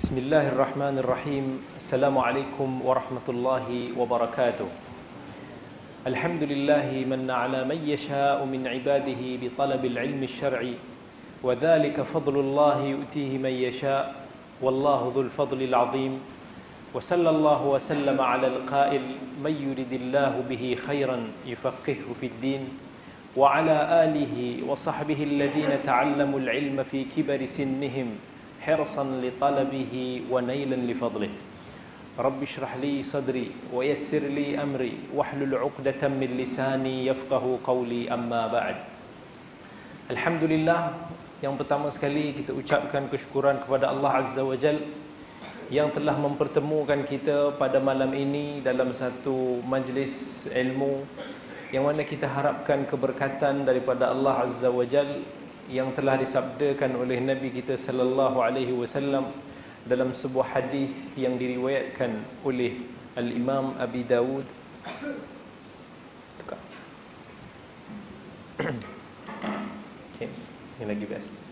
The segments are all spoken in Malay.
بسم الله الرحمن الرحيم السلام عليكم ورحمة الله وبركاته الحمد لله من على من يشاء من عباده بطلب العلم الشرعي وذلك فضل الله يؤتيه من يشاء والله ذو الفضل العظيم وصلى الله وسلم على القائل من يرد الله به خيرا يفقهه في الدين وعلى آله وصحبه الذين تعلموا العلم في كبر سنهم حرصا لطلبه ونيلا لفضله رب اشرح لي صدري ويسر لي أمري واحلل عقدة من لساني يفقه قولي أما بعد الحمد لله yang pertama sekali kita ucapkan kesyukuran kepada Allah Azza wa Jal yang telah mempertemukan kita pada malam ini dalam satu majlis ilmu yang mana kita harapkan keberkatan daripada Allah Azza wa Jal yang telah disabdakan oleh Nabi kita sallallahu alaihi wasallam dalam sebuah hadis yang diriwayatkan oleh Al-Imam Abi Dawud okay. ini lagi best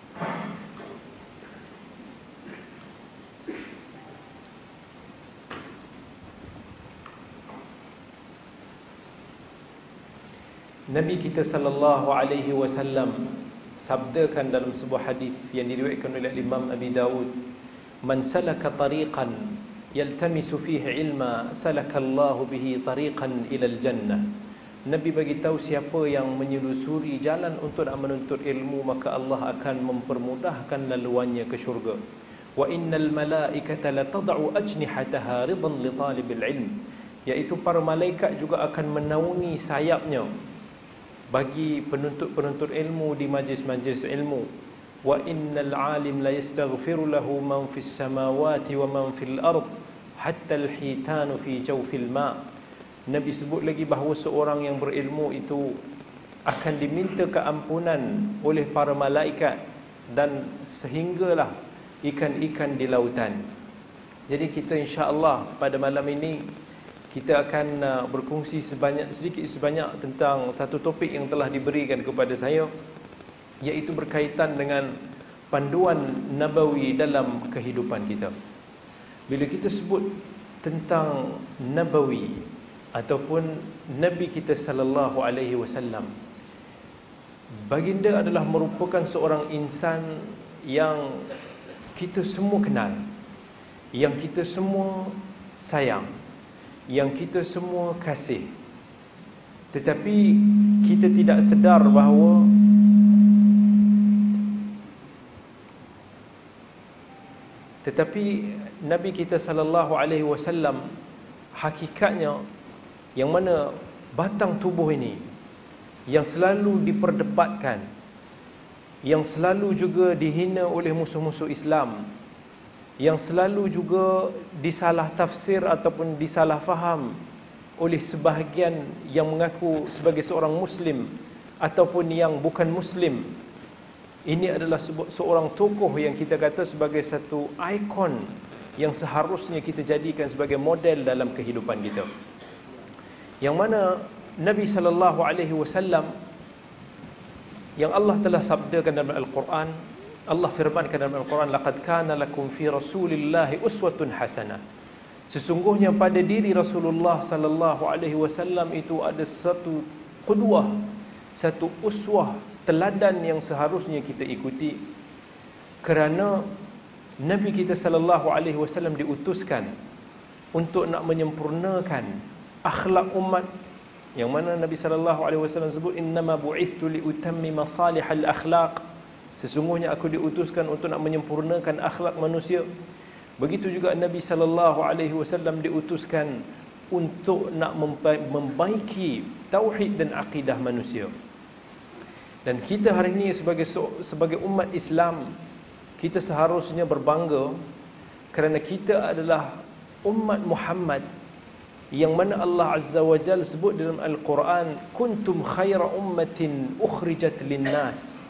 Nabi kita sallallahu alaihi wasallam sabdakan dalam sebuah hadis yang diriwayatkan oleh Imam Abi Dawud man salaka tariqan yaltamisu fihi ilma salaka Allah bihi tariqan ila al-jannah Nabi bagi tahu siapa yang menyelusuri jalan untuk nak menuntut ilmu maka Allah akan mempermudahkan laluannya ke syurga. Wa innal malaikata la tad'u ajnihataha ridan li talibil ilm. Iaitu para malaikat juga akan menaungi sayapnya bagi penuntut-penuntut ilmu di majlis-majlis ilmu. Wa innal alim la yastaghfiru lahu man fis samawati wa man fil ard hatta al hitanu fi jawfil ma. Nabi sebut lagi bahawa seorang yang berilmu itu akan diminta keampunan oleh para malaikat dan sehinggalah ikan-ikan di lautan. Jadi kita insya-Allah pada malam ini kita akan uh, berkongsi sebanyak sedikit sebanyak tentang satu topik yang telah diberikan kepada saya iaitu berkaitan dengan panduan nabawi dalam kehidupan kita. Bila kita sebut tentang nabawi ataupun nabi kita sallallahu alaihi wasallam baginda adalah merupakan seorang insan yang kita semua kenal yang kita semua sayang yang kita semua kasih. Tetapi kita tidak sedar bahawa tetapi nabi kita sallallahu alaihi wasallam hakikatnya yang mana batang tubuh ini yang selalu diperdebatkan yang selalu juga dihina oleh musuh-musuh Islam yang selalu juga disalah tafsir ataupun disalah faham oleh sebahagian yang mengaku sebagai seorang muslim ataupun yang bukan muslim. Ini adalah seorang tokoh yang kita kata sebagai satu ikon yang seharusnya kita jadikan sebagai model dalam kehidupan kita. Yang mana Nabi sallallahu alaihi wasallam yang Allah telah sabdakan dalam Al-Quran Allah firmankan dalam Al-Quran laqad kana lakum fi rasulillahi uswatun hasanah sesungguhnya pada diri Rasulullah sallallahu alaihi wasallam itu ada satu qudwah satu uswah teladan yang seharusnya kita ikuti. Kerana Nabi kita sallallahu alaihi wasallam diutuskan untuk nak menyempurnakan akhlak umat. Yang mana Nabi sallallahu alaihi wasallam sebut innama bu'ithtu li utammi masalihal akhlaq Sesungguhnya aku diutuskan untuk nak menyempurnakan akhlak manusia. Begitu juga Nabi sallallahu alaihi wasallam diutuskan untuk nak membaiki tauhid dan akidah manusia. Dan kita hari ini sebagai sebagai umat Islam kita seharusnya berbangga kerana kita adalah umat Muhammad yang mana Allah Azza wa Jalla sebut dalam Al-Quran kuntum khaira ummatin ukhrijat lin-nas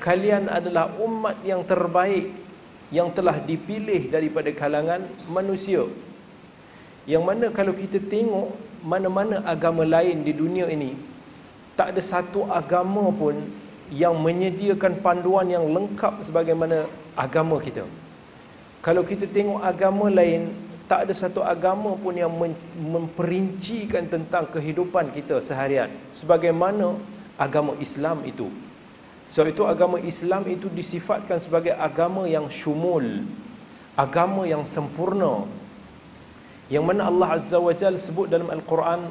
kalian adalah umat yang terbaik yang telah dipilih daripada kalangan manusia yang mana kalau kita tengok mana-mana agama lain di dunia ini tak ada satu agama pun yang menyediakan panduan yang lengkap sebagaimana agama kita Kalau kita tengok agama lain, tak ada satu agama pun yang memperincikan tentang kehidupan kita seharian. Sebagaimana agama Islam itu. Sebab itu agama Islam itu disifatkan sebagai agama yang syumul. Agama yang sempurna. Yang mana Allah Azza wa Jal sebut dalam Al-Quran,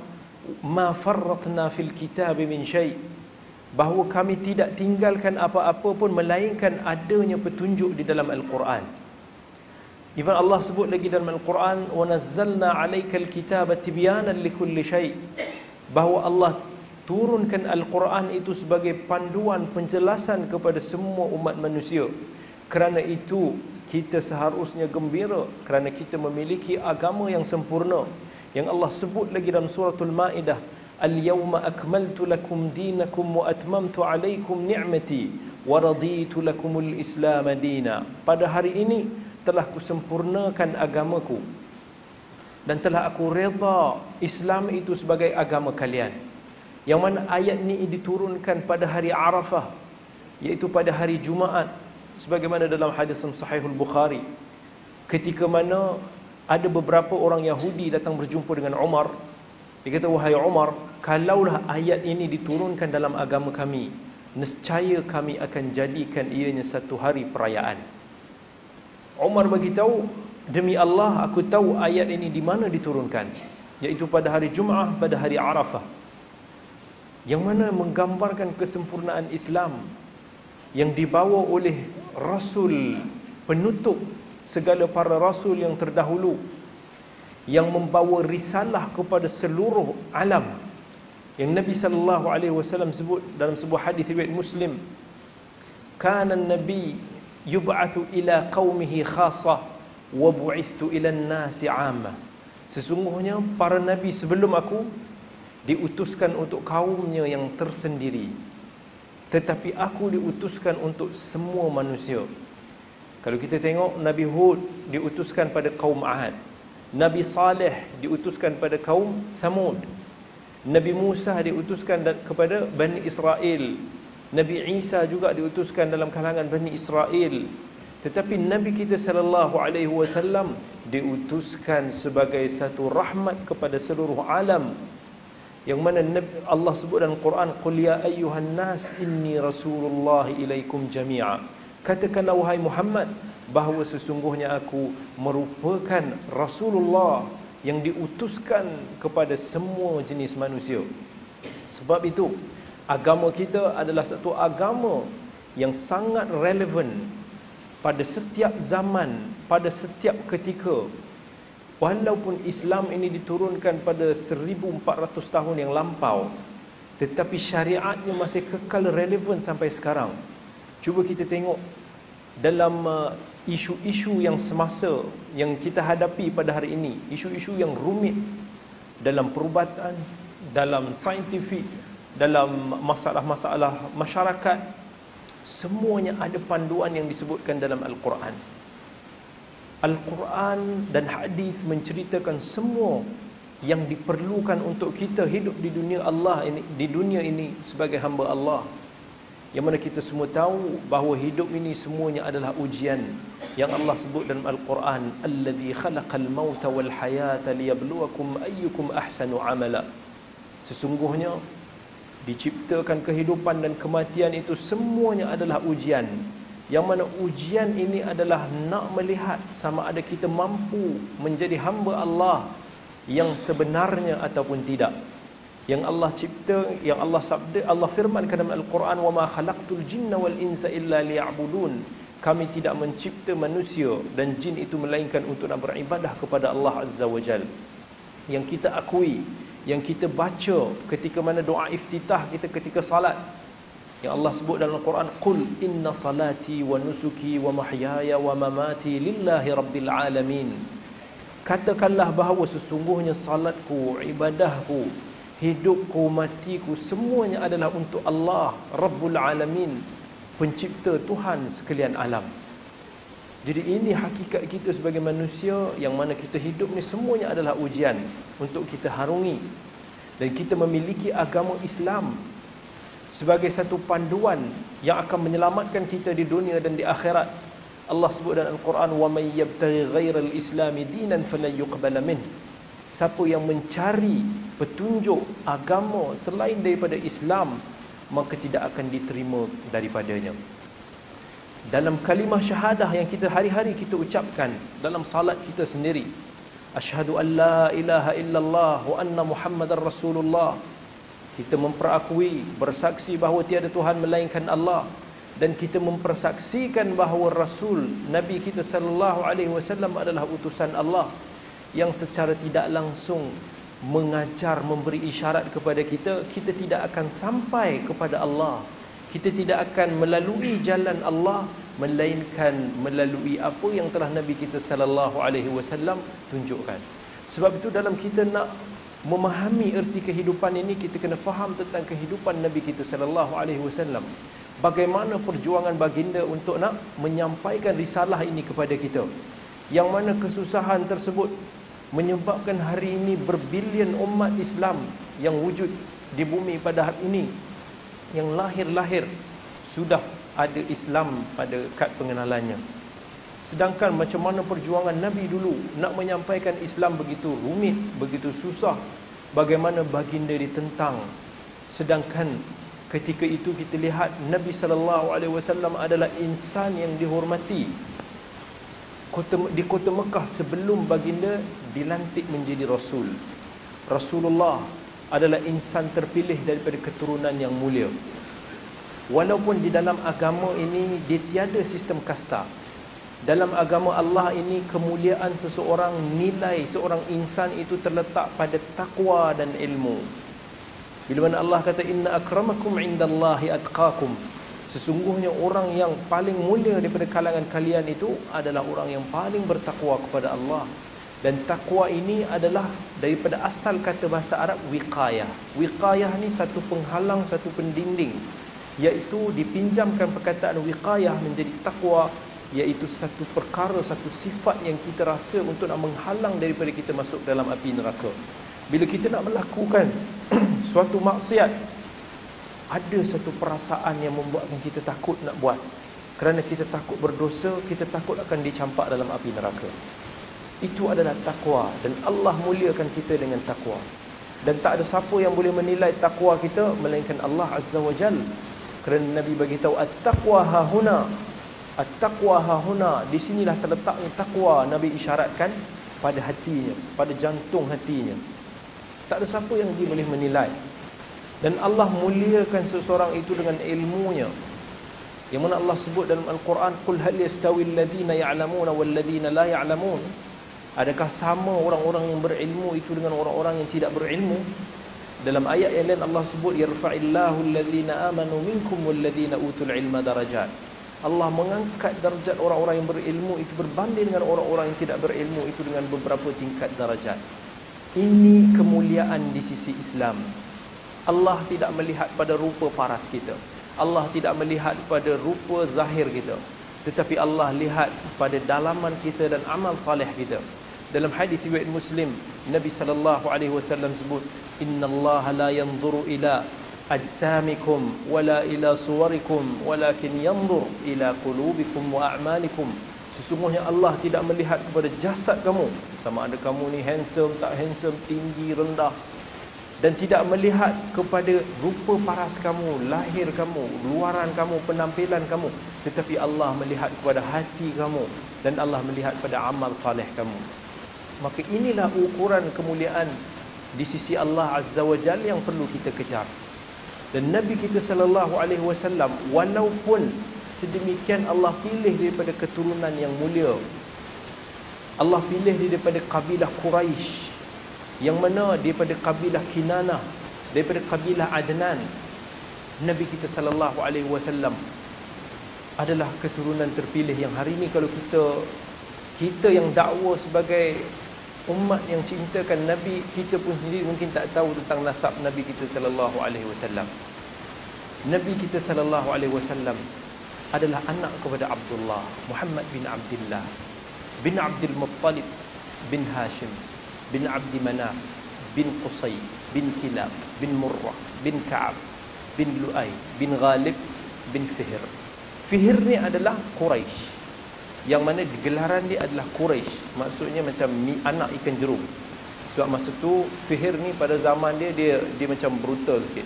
Ma farratna fil kitab min syai' bahawa kami tidak tinggalkan apa-apa pun melainkan adanya petunjuk di dalam Al-Quran. Even Allah sebut lagi dalam Al-Quran wa nazzalna 'alaikal kitaba tibyanan likulli syai' bahawa Allah turunkan Al-Quran itu sebagai panduan penjelasan kepada semua umat manusia. Kerana itu kita seharusnya gembira kerana kita memiliki agama yang sempurna yang Allah sebut lagi dalam suratul Maidah Al-yawma akmaltu lakum dinakum wa atmamtu alaikum ni'mati wa raditu lakumul islam dina. Pada hari ini telah kusempurnakan agamaku dan telah aku reda Islam itu sebagai agama kalian. Yang mana ayat ini diturunkan pada hari Arafah iaitu pada hari Jumaat sebagaimana dalam hadis Sahihul Bukhari ketika mana ada beberapa orang Yahudi datang berjumpa dengan Umar. Dia kata wahai Umar kalaulah ayat ini diturunkan dalam agama kami nescaya kami akan jadikan ianya satu hari perayaan. Umar bagi tahu demi Allah aku tahu ayat ini di mana diturunkan iaitu pada hari Jumaat pada hari Arafah yang mana menggambarkan kesempurnaan Islam yang dibawa oleh rasul penutup segala para rasul yang terdahulu yang membawa risalah kepada seluruh alam. Yang Nabi sallallahu alaihi wasallam sebut dalam sebuah hadis riwayat Muslim kana nabi yub'athu ila qaumihi khassa wa bu'ithtu ila an-nasi 'amma. Sesungguhnya para nabi sebelum aku diutuskan untuk kaumnya yang tersendiri. Tetapi aku diutuskan untuk semua manusia. Kalau kita tengok nabi hud diutuskan pada kaum 'ad nabi saleh diutuskan pada kaum thamud. Nabi musa diutuskan kepada bani israel. Nabi Isa juga diutuskan dalam kalangan Bani Israel. Tetapi Nabi kita sallallahu alaihi wasallam diutuskan sebagai satu rahmat kepada seluruh alam yang mana Allah sebut dalam Quran qul ya ayyuhan nas inni rasulullah ilaikum jami'a katakanlah wahai Muhammad bahawa sesungguhnya aku merupakan Rasulullah yang diutuskan kepada semua jenis manusia sebab itu agama kita adalah satu agama yang sangat relevan pada setiap zaman, pada setiap ketika. Walaupun Islam ini diturunkan pada 1400 tahun yang lampau, tetapi syariatnya masih kekal relevan sampai sekarang. Cuba kita tengok dalam uh, isu-isu yang semasa yang kita hadapi pada hari ini, isu-isu yang rumit dalam perubatan, dalam saintifik, dalam masalah-masalah masyarakat semuanya ada panduan yang disebutkan dalam al-Quran. Al-Quran dan hadis menceritakan semua yang diperlukan untuk kita hidup di dunia Allah ini di dunia ini sebagai hamba Allah. Yang mana kita semua tahu bahawa hidup ini semuanya adalah ujian yang Allah sebut dalam Al-Quran, "Allazi khalaqal mauta wal hayata liyabluwakum ayyukum ahsanu amala." Sesungguhnya diciptakan kehidupan dan kematian itu semuanya adalah ujian yang mana ujian ini adalah nak melihat sama ada kita mampu menjadi hamba Allah yang sebenarnya ataupun tidak. Yang Allah cipta yang Allah sabda Allah firmankan dalam al-Quran wa ma khalaqtul jinna wal insa illa liya'budun. Kami tidak mencipta manusia dan jin itu melainkan untuk nak beribadah kepada Allah azza wajal yang kita akui yang kita baca ketika mana doa iftitah kita ketika salat yang Allah sebut dalam Al-Quran qul inna salati wa nusuki wa mahyaya wa mamati lillahi rabbil alamin. Katakanlah bahawa sesungguhnya salatku ibadahku hidupku matiku semuanya adalah untuk Allah rabbul alamin pencipta Tuhan sekalian alam. Jadi ini hakikat kita sebagai manusia yang mana kita hidup ni semuanya adalah ujian untuk kita harungi. Dan kita memiliki agama Islam sebagai satu panduan yang akan menyelamatkan kita di dunia dan di akhirat. Allah sebut dalam Al-Quran may yabtaghi ghayra al-islam dinan falan yuqbala min. Siapa yang mencari petunjuk agama selain daripada Islam maka tidak akan diterima daripadanya. Dalam kalimah syahadah yang kita hari-hari kita ucapkan dalam salat kita sendiri, asyhadu la ilaha illallah wa anna muhammadar rasulullah. Kita memperakui bersaksi bahawa tiada tuhan melainkan Allah. Dan kita mempersaksikan bahawa Rasul Nabi kita sallallahu alaihi wasallam adalah utusan Allah yang secara tidak langsung mengajar memberi isyarat kepada kita. Kita tidak akan sampai kepada Allah. Kita tidak akan melalui jalan Allah melainkan melalui apa yang telah Nabi kita sallallahu alaihi wasallam tunjukkan. Sebab itu dalam kita nak memahami erti kehidupan ini kita kena faham tentang kehidupan Nabi kita sallallahu alaihi wasallam. Bagaimana perjuangan baginda untuk nak menyampaikan risalah ini kepada kita? Yang mana kesusahan tersebut menyebabkan hari ini berbilion umat Islam yang wujud di bumi pada hari ini yang lahir-lahir sudah ada Islam pada kad pengenalannya sedangkan macam mana perjuangan Nabi dulu nak menyampaikan Islam begitu rumit begitu susah bagaimana baginda ditentang sedangkan Ketika itu kita lihat Nabi sallallahu alaihi wasallam adalah insan yang dihormati. Kota, di kota Mekah sebelum baginda dilantik menjadi rasul. Rasulullah adalah insan terpilih daripada keturunan yang mulia. Walaupun di dalam agama ini dia tiada sistem kasta. Dalam agama Allah ini kemuliaan seseorang nilai seorang insan itu terletak pada takwa dan ilmu. Bila mana Allah kata inna akramakum indallahi atqakum. Sesungguhnya orang yang paling mulia daripada kalangan kalian itu adalah orang yang paling bertakwa kepada Allah. Dan takwa ini adalah daripada asal kata bahasa Arab wiqayah. Wiqayah ni satu penghalang, satu pendinding. Iaitu dipinjamkan perkataan wiqayah menjadi takwa iaitu satu perkara, satu sifat yang kita rasa untuk nak menghalang daripada kita masuk dalam api neraka. Bila kita nak melakukan suatu maksiat ada satu perasaan yang membuatkan kita takut nak buat. Kerana kita takut berdosa kita takut akan dicampak dalam api neraka. Itu adalah takwa dan Allah muliakan kita dengan takwa. Dan tak ada siapa yang boleh menilai takwa kita melainkan Allah Azza wa Jal. Kerana Nabi bagi tahu at-taqwa hahuna at-taqwa hahuna di sinilah terletaknya takwa Nabi isyaratkan pada hatinya pada jantung hatinya tak ada siapa yang dia boleh menilai. Dan Allah muliakan seseorang itu dengan ilmunya. Yang mana Allah sebut dalam Al-Quran, "Qul hal yastawi alladhina ya'lamuna wal ladhina la ya'lamun?" Adakah sama orang-orang yang berilmu itu dengan orang-orang yang tidak berilmu? Dalam ayat yang lain Allah sebut yarfa'illahu alladhina amanu minkum wal ladhina utul ilma darajat. Allah mengangkat darjat orang-orang yang berilmu itu berbanding dengan orang-orang yang tidak berilmu itu dengan beberapa tingkat darajat. Ini kemuliaan di sisi Islam. Allah tidak melihat pada rupa paras kita. Allah tidak melihat pada rupa zahir kita. Tetapi Allah lihat pada dalaman kita dan amal saleh kita. Dalam hadis riwayat Muslim, Nabi sallallahu alaihi wasallam sebut, "Inna Allah la yanzuru ila wala ila suwarikum walakin yanzur ila qulubikum wa a'malikum." Sesungguhnya Allah tidak melihat kepada jasad kamu Sama ada kamu ni handsome, tak handsome, tinggi, rendah Dan tidak melihat kepada rupa paras kamu, lahir kamu, luaran kamu, penampilan kamu Tetapi Allah melihat kepada hati kamu Dan Allah melihat kepada amal saleh kamu Maka inilah ukuran kemuliaan di sisi Allah Azza wa Jal yang perlu kita kejar. Dan Nabi kita sallallahu alaihi wasallam walaupun sedemikian Allah pilih daripada keturunan yang mulia. Allah pilih dia daripada kabilah Quraisy yang mana daripada kabilah Kinana daripada kabilah Adnan. Nabi kita sallallahu alaihi wasallam adalah keturunan terpilih yang hari ini kalau kita kita yang dakwa sebagai umat yang cintakan Nabi kita pun sendiri mungkin tak tahu tentang nasab Nabi kita sallallahu alaihi wasallam. Nabi kita sallallahu alaihi wasallam adalah anak kepada Abdullah Muhammad bin Abdullah bin Abdul Muttalib bin Hashim bin Abdi Manaf bin Qusay bin Kilab bin Murrah bin Ka'ab bin Lu'ay bin Ghalib bin Fihr. Fihr ni adalah Quraisy yang mana gelaran dia adalah Quraisy maksudnya macam mi anak ikan jerung sebab masa tu Fihir ni pada zaman dia dia dia macam brutal sikit.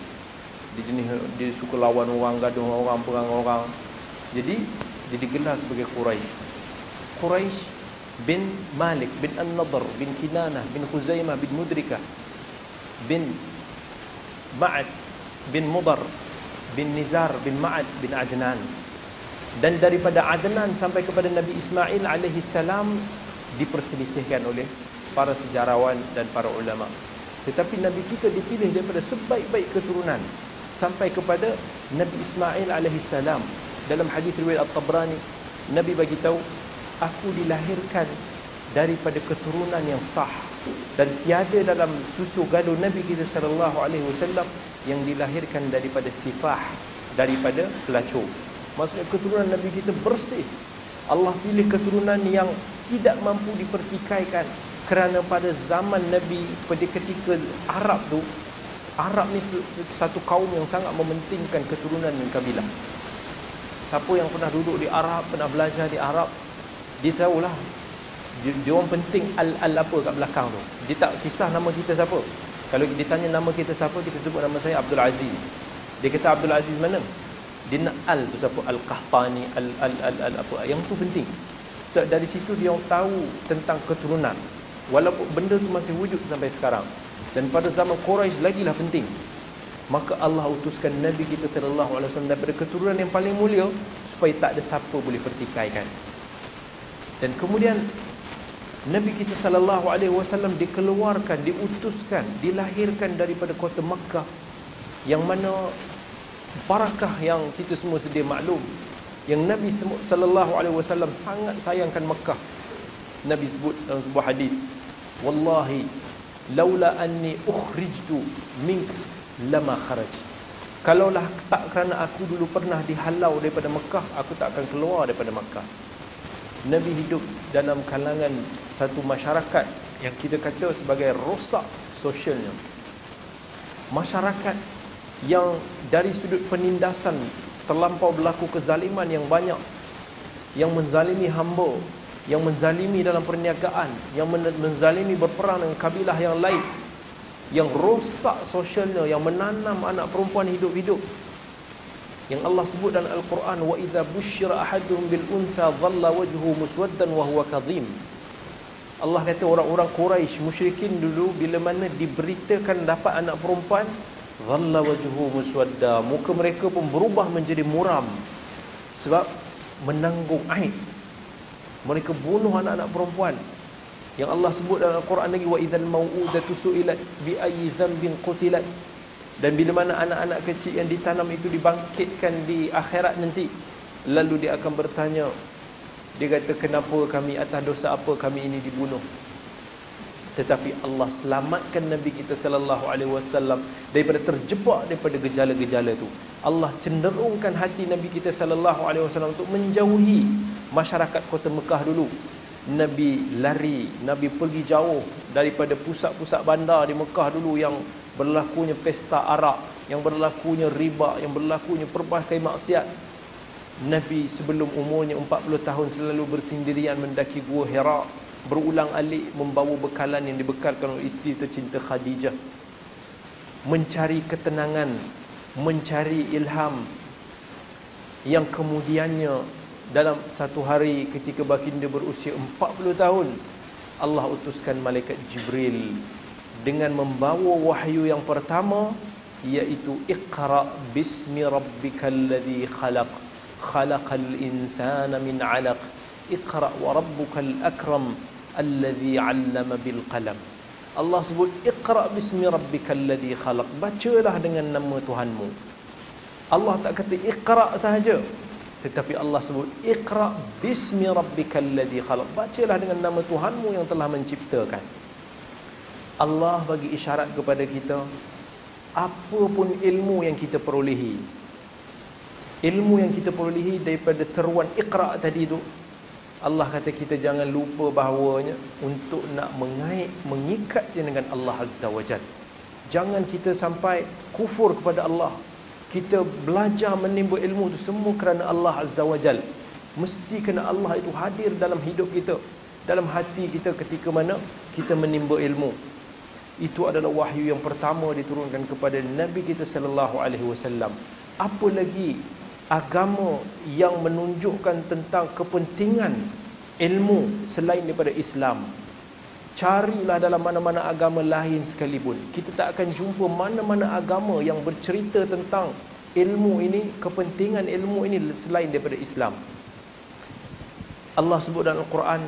Dia jenis dia suka lawan orang gaduh orang perang orang. Jadi dia digelar sebagai Quraisy Quraisy bin Malik bin An-Nadr bin Kinanah bin Khuzaimah bin Mudrikah bin Ma'ad bin Mudar bin Nizar bin Ma'ad bin Adnan dan daripada Adnan sampai kepada Nabi Ismail alaihi salam diperselisihkan oleh para sejarawan dan para ulama. Tetapi Nabi kita dipilih daripada sebaik-baik keturunan sampai kepada Nabi Ismail alaihi salam. Dalam hadis riwayat At-Tabrani Nabi bagi tahu aku dilahirkan daripada keturunan yang sah dan tiada dalam susu gaduh Nabi kita sallallahu alaihi wasallam yang dilahirkan daripada sifah daripada pelacur maksudnya keturunan Nabi kita bersih. Allah pilih keturunan yang tidak mampu dipertikaikan kerana pada zaman Nabi pada ketika Arab tu Arab ni satu kaum yang sangat mementingkan keturunan dan kabilah. Siapa yang pernah duduk di Arab pernah belajar di Arab dia tahulah. Dia, dia orang penting al-al apa kat belakang tu. Dia tak kisah nama kita siapa. Kalau dia tanya nama kita siapa kita sebut nama saya Abdul Aziz. Dia kata Abdul Aziz mana dia nak al tu siapa? Al-qahtani al-al al apa yang tu penting. So, dari situ dia tahu tentang keturunan. Walaupun benda tu masih wujud sampai sekarang. Dan pada zaman Quraisy lagilah penting. Maka Allah utuskan Nabi kita sallallahu alaihi wasallam daripada keturunan yang paling mulia supaya tak ada siapa boleh pertikaikan. Dan kemudian Nabi kita sallallahu alaihi wasallam dikeluarkan, diutuskan, dilahirkan daripada kota Makkah yang mana barakah yang kita semua sedia maklum yang Nabi sallallahu alaihi wasallam sangat sayangkan Makkah. Nabi sebut dalam sebuah hadis, "Wallahi laula anni ukhrijtu mink lama kharaj." Kalaulah tak kerana aku dulu pernah dihalau daripada Mekah, aku tak akan keluar daripada Mekah. Nabi hidup dalam kalangan satu masyarakat yang kita kata sebagai rosak sosialnya. Masyarakat yang dari sudut penindasan terlampau berlaku kezaliman yang banyak yang menzalimi hamba yang menzalimi dalam perniagaan yang menzalimi berperang dengan kabilah yang lain yang rosak sosialnya yang menanam anak perempuan hidup-hidup. Yang Allah sebut dalam Al-Quran wa idza busyira ahaduhum bil untha dhalla wajhu muswaddan wa huwa kadhim. Allah kata orang-orang Quraisy musyrikin dulu bila mana diberitakan dapat anak perempuan dhalla wajhu muswadda. Muka mereka pun berubah menjadi muram sebab menanggung aib. Mereka bunuh anak-anak perempuan. Yang Allah sebut dalam Al-Quran lagi wa idzal mau'udatu su'ilat bi ayyi dhanbin qutilat. Dan bila mana anak-anak kecil yang ditanam itu dibangkitkan di akhirat nanti lalu dia akan bertanya dia kata kenapa kami atas dosa apa kami ini dibunuh tetapi Allah selamatkan Nabi kita sallallahu alaihi wasallam daripada terjebak daripada gejala-gejala itu Allah cenderungkan hati Nabi kita sallallahu alaihi wasallam untuk menjauhi masyarakat kota Mekah dulu. Nabi lari Nabi pergi jauh daripada pusat-pusat bandar di Mekah dulu yang berlakunya pesta arak yang berlakunya riba yang berlakunya pelbagai maksiat. Nabi sebelum umurnya 40 tahun selalu bersendirian mendaki gua Hira berulang alik membawa bekalan yang dibekalkan oleh isteri tercinta Khadijah. Mencari ketenangan mencari ilham yang kemudiannya dalam satu hari ketika baginda berusia 40 tahun Allah utuskan malaikat Jibril dengan membawa wahyu yang pertama iaitu iqra bismi rabbikal ladzi khalaq. Khalaqal insana min 'alaq. Iqra wa rabbukal akram alladzi 'allama bil qalam Allah sebut iqra bismi rabbikal ladzi khalaq. Bacalah dengan nama Tuhanmu. Allah tak kata iqra sahaja. Tetapi Allah sebut iqra bismi rabbikal ladzi khalaq. Bacalah dengan nama Tuhanmu yang telah menciptakan. Allah bagi isyarat kepada kita apa pun ilmu yang kita perolehi ilmu yang kita perolehi daripada seruan iqra tadi tu Allah kata kita jangan lupa bahawanya untuk nak mengait mengikat dia dengan Allah Azza wa Jal. Jangan kita sampai kufur kepada Allah. Kita belajar menimba ilmu itu semua kerana Allah Azza wa Jal. Mesti kena Allah itu hadir dalam hidup kita. Dalam hati kita ketika mana kita menimba ilmu. Itu adalah wahyu yang pertama diturunkan kepada Nabi kita sallallahu alaihi wasallam. Apa lagi agama yang menunjukkan tentang kepentingan ilmu selain daripada Islam? Carilah dalam mana-mana agama lain sekalipun. Kita tak akan jumpa mana-mana agama yang bercerita tentang ilmu ini, kepentingan ilmu ini selain daripada Islam. Allah sebut dalam Al-Quran,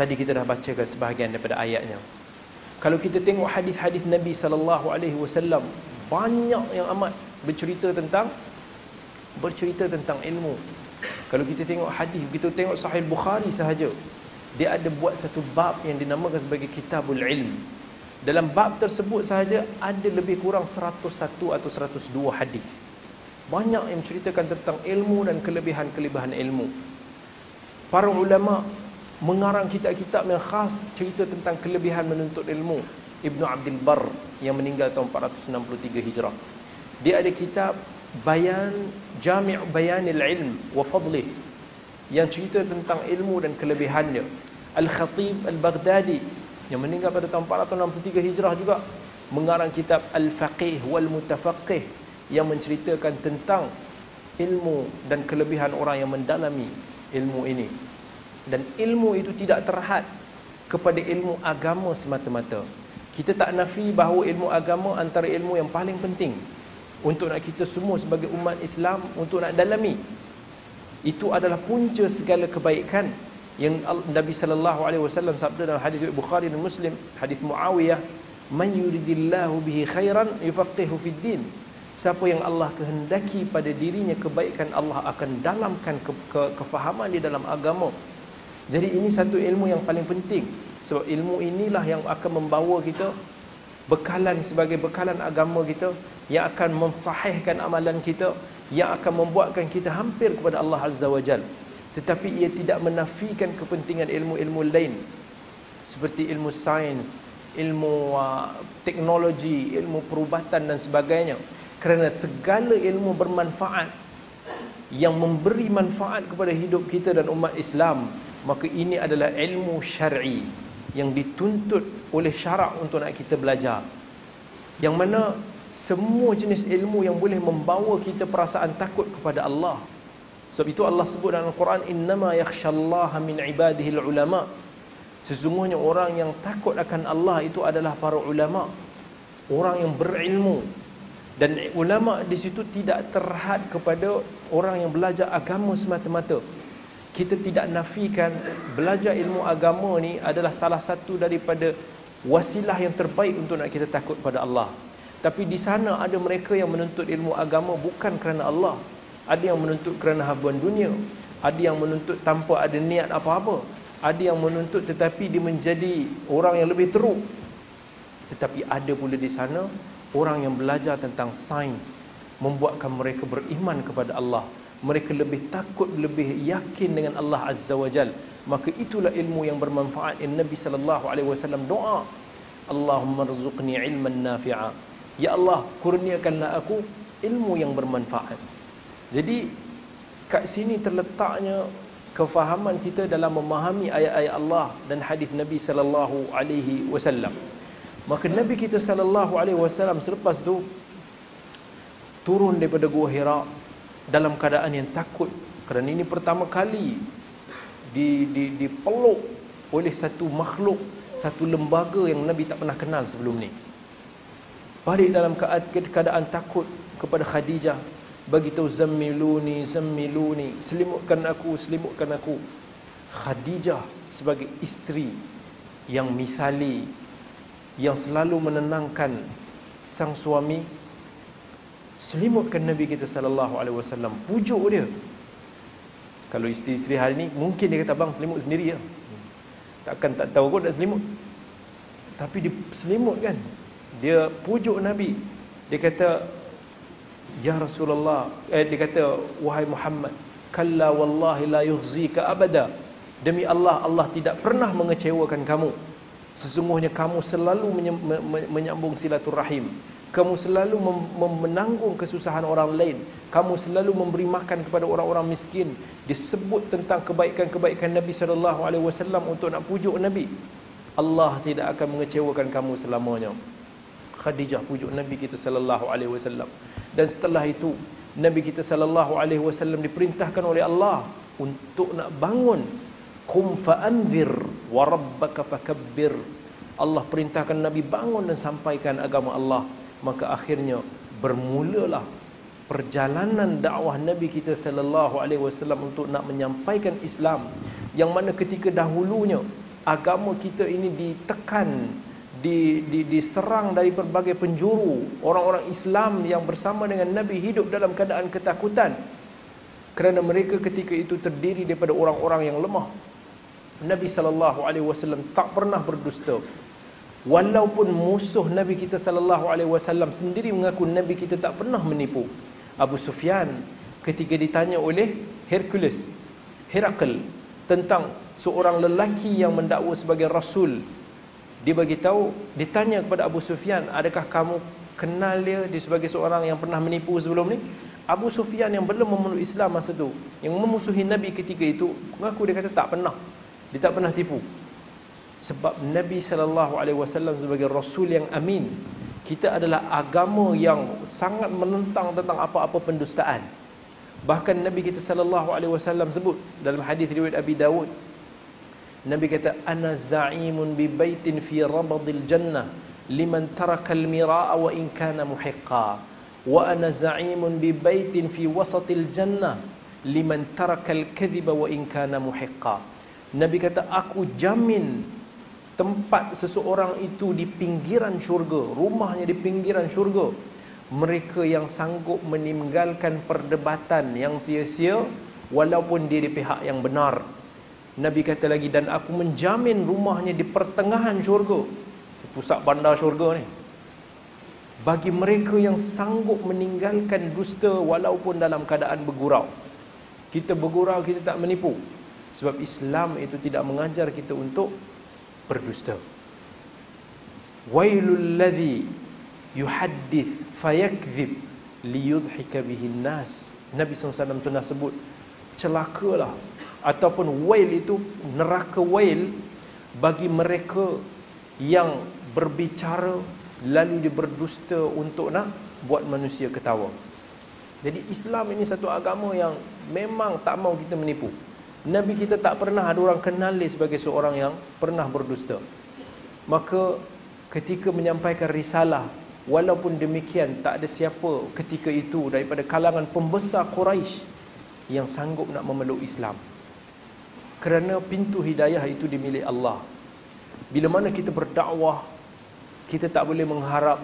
tadi kita dah bacakan sebahagian daripada ayatnya. Kalau kita tengok hadis-hadis Nabi sallallahu alaihi wasallam, banyak yang amat bercerita tentang bercerita tentang ilmu. Kalau kita tengok hadis, kita tengok Sahih Bukhari sahaja, dia ada buat satu bab yang dinamakan sebagai Kitabul Ilm. Dalam bab tersebut sahaja ada lebih kurang 101 atau 102 hadis. Banyak yang menceritakan tentang ilmu dan kelebihan-kelebihan ilmu. Para ulama mengarang kitab-kitab yang khas cerita tentang kelebihan menuntut ilmu. Ibnu Abdul Bar yang meninggal tahun 463 Hijrah. Dia ada kitab Bayan Jami' Bayanil Ilm wa Fadlih yang cerita tentang ilmu dan kelebihannya. Al-Khatib Al-Baghdadi yang meninggal pada tahun 463 Hijrah juga mengarang kitab Al-Faqih wal Mutafaqih yang menceritakan tentang ilmu dan kelebihan orang yang mendalami ilmu ini dan ilmu itu tidak terhad kepada ilmu agama semata-mata. Kita tak nafi bahawa ilmu agama antara ilmu yang paling penting untuk nak kita semua sebagai umat Islam untuk nak dalami. Itu adalah punca segala kebaikan yang Nabi sallallahu alaihi wasallam sabda dalam hadis Bukhari dan Muslim, hadis Muawiyah, "Man yuridillahu bihi khairan yufaqihu fid din." Siapa yang Allah kehendaki pada dirinya kebaikan Allah akan dalamkan ke, ke, kefahaman di dalam agama jadi ini satu ilmu yang paling penting. Sebab ilmu inilah yang akan membawa kita bekalan sebagai bekalan agama kita yang akan mensahihkan amalan kita yang akan membuatkan kita hampir kepada Allah Azza wa Jal. Tetapi ia tidak menafikan kepentingan ilmu-ilmu lain seperti ilmu sains, ilmu uh, teknologi, ilmu perubatan dan sebagainya. Kerana segala ilmu bermanfaat yang memberi manfaat kepada hidup kita dan umat Islam maka ini adalah ilmu syar'i yang dituntut oleh syarak untuk nak kita belajar. Yang mana semua jenis ilmu yang boleh membawa kita perasaan takut kepada Allah. Sebab itu Allah sebut dalam Al-Quran innama yakhshallaha min ibadihi ulama. Sesungguhnya orang yang takut akan Allah itu adalah para ulama. Orang yang berilmu. Dan ulama di situ tidak terhad kepada orang yang belajar agama semata-mata kita tidak nafikan belajar ilmu agama ni adalah salah satu daripada wasilah yang terbaik untuk nak kita takut pada Allah. Tapi di sana ada mereka yang menuntut ilmu agama bukan kerana Allah. Ada yang menuntut kerana habuan dunia. Ada yang menuntut tanpa ada niat apa-apa. Ada yang menuntut tetapi dia menjadi orang yang lebih teruk. Tetapi ada pula di sana orang yang belajar tentang sains membuatkan mereka beriman kepada Allah mereka lebih takut lebih yakin dengan Allah Azza wa Jal. Maka itulah ilmu yang bermanfaat yang Nabi sallallahu alaihi wasallam doa. Allahumma rzuqni ilman nafi'a. Ya Allah kurniakanlah aku ilmu yang bermanfaat. Jadi kat sini terletaknya kefahaman kita dalam memahami ayat-ayat Allah dan hadis Nabi sallallahu alaihi wasallam. Maka Nabi kita sallallahu alaihi wasallam selepas tu turun daripada gua Hira dalam keadaan yang takut. Kerana ini pertama kali di, di, dipeluk oleh satu makhluk satu lembaga yang Nabi tak pernah kenal sebelum ni. Balik dalam keadaan takut kepada Khadijah bagi tahu zammiluni zammiluni selimutkan aku selimutkan aku. Khadijah sebagai isteri yang misali yang selalu menenangkan sang suami selimutkan Nabi kita sallallahu alaihi wasallam. Pujuk dia. Kalau isteri-isteri hari ni mungkin dia kata bang selimut sendiri ya. Takkan tak tahu kot nak selimut. Tapi dia selimut kan? Dia pujuk Nabi. Dia kata ya Rasulullah eh, dia kata wahai Muhammad kalla wallahi la yuhzika abada. Demi Allah Allah tidak pernah mengecewakan kamu. Sesungguhnya kamu selalu menyambung silaturahim Kamu selalu menanggung kesusahan orang lain. Kamu selalu memberi makan kepada orang-orang miskin. Disebut tentang kebaikan-kebaikan Nabi sallallahu alaihi wasallam untuk nak pujuk Nabi. Allah tidak akan mengecewakan kamu selamanya. Khadijah pujuk Nabi kita sallallahu alaihi wasallam. Dan setelah itu Nabi kita sallallahu alaihi wasallam diperintahkan oleh Allah untuk nak bangun qum fa'anzir wa rabbaka fakabbir. Allah perintahkan Nabi bangun dan sampaikan agama Allah. Maka akhirnya bermulalah perjalanan dakwah Nabi kita sallallahu alaihi wasallam untuk nak menyampaikan Islam. Yang mana ketika dahulunya agama kita ini ditekan di, di, diserang dari berbagai penjuru orang-orang Islam yang bersama dengan Nabi hidup dalam keadaan ketakutan. Kerana mereka ketika itu terdiri daripada orang-orang yang lemah. Nabi sallallahu alaihi wasallam tak pernah berdusta walaupun musuh Nabi kita sallallahu alaihi wasallam sendiri mengaku Nabi kita tak pernah menipu. Abu Sufyan ketika ditanya oleh Hercules Herakl tentang seorang lelaki yang mendakwa sebagai rasul dia bagi tahu ditanya kepada Abu Sufyan adakah kamu kenal dia? Dia sebagai seorang yang pernah menipu sebelum ni? Abu Sufyan yang belum memeluk Islam masa tu yang memusuhi Nabi ketika itu mengaku dia kata tak pernah. Dia tak pernah tipu sebab Nabi sallallahu alaihi wasallam sebagai rasul yang amin kita adalah agama yang sangat menentang tentang apa-apa pendustaan. Bahkan Nabi kita sallallahu alaihi wasallam sebut dalam hadis riwayat Abi Dawud Nabi kata ana za'imun bi baitin fi rabadil jannah liman taraka al mira'a wa in kana muhiqqa. Wa ana za'imun bi baitin fi wasatil jannah liman taraka al kadhiba wa in kana muhiqqa. Nabi kata aku jamin tempat seseorang itu di pinggiran syurga rumahnya di pinggiran syurga mereka yang sanggup meninggalkan perdebatan yang sia-sia walaupun dia di pihak yang benar Nabi kata lagi dan aku menjamin rumahnya di pertengahan syurga. Pusat bandar syurga ni. Bagi mereka yang sanggup meninggalkan dusta walaupun dalam keadaan bergurau. Kita bergurau, kita tak menipu. Sebab Islam itu tidak mengajar kita untuk berdusta. Wailul ladhi yuhaddith fayakzib liyudhika bihin nas. Nabi SAW pernah sebut, celakalah ataupun wail itu neraka wail bagi mereka yang berbicara lalu dia berdusta untuk nak buat manusia ketawa. Jadi Islam ini satu agama yang memang tak mau kita menipu. Nabi kita tak pernah ada orang kenal dia sebagai seorang yang pernah berdusta. Maka ketika menyampaikan risalah walaupun demikian tak ada siapa ketika itu daripada kalangan pembesar Quraisy yang sanggup nak memeluk Islam. Kerana pintu hidayah itu dimiliki Allah. Bila mana kita berdakwah kita tak boleh mengharap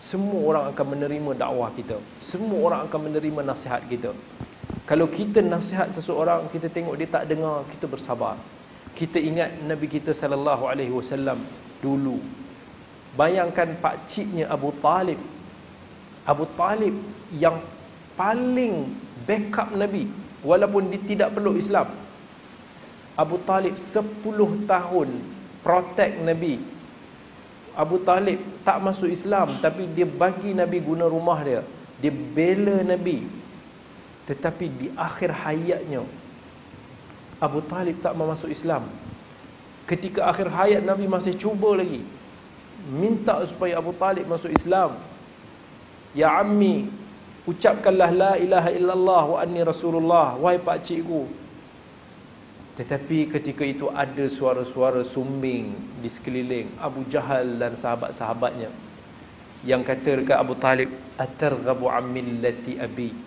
semua orang akan menerima dakwah kita. Semua orang akan menerima nasihat kita kalau kita nasihat seseorang kita tengok dia tak dengar kita bersabar kita ingat nabi kita sallallahu alaihi wasallam dulu bayangkan pak ciknya Abu Talib Abu Talib yang paling backup nabi walaupun dia tidak perlu Islam Abu Talib 10 tahun protect Nabi. Abu Talib tak masuk Islam tapi dia bagi Nabi guna rumah dia. Dia bela Nabi. Tetapi di akhir hayatnya Abu Talib tak mau masuk Islam. Ketika akhir hayat Nabi masih cuba lagi minta supaya Abu Talib masuk Islam. Ya ammi, ucapkanlah la ilaha illallah wa anni rasulullah wahai pak cikgu tetapi ketika itu ada suara-suara sumbing di sekeliling Abu Jahal dan sahabat-sahabatnya yang kata dekat Abu Talib atarghabu an millati abik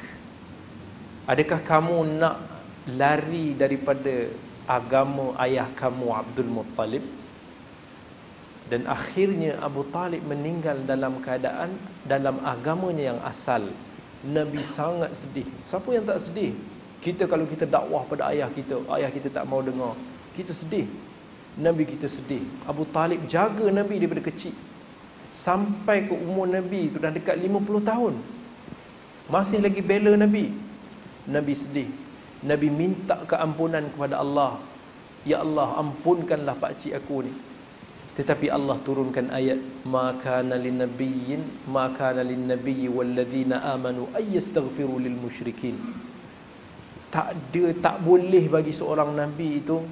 Adakah kamu nak lari daripada agama ayah kamu Abdul Muttalib dan akhirnya Abu Talib meninggal dalam keadaan dalam agamanya yang asal Nabi sangat sedih siapa yang tak sedih kita kalau kita dakwah pada ayah kita, ayah kita tak mau dengar. Kita sedih. Nabi kita sedih. Abu Talib jaga Nabi daripada kecil. Sampai ke umur Nabi tu dah dekat 50 tahun. Masih lagi bela Nabi. Nabi sedih. Nabi minta keampunan kepada Allah. Ya Allah, ampunkanlah pak cik aku ni. tetapi Allah turunkan ayat maka nalin nabiyyin maka nalin nabiyyi walladzina amanu ay yastaghfiru lil musyrikin tak ada tak boleh bagi seorang nabi itu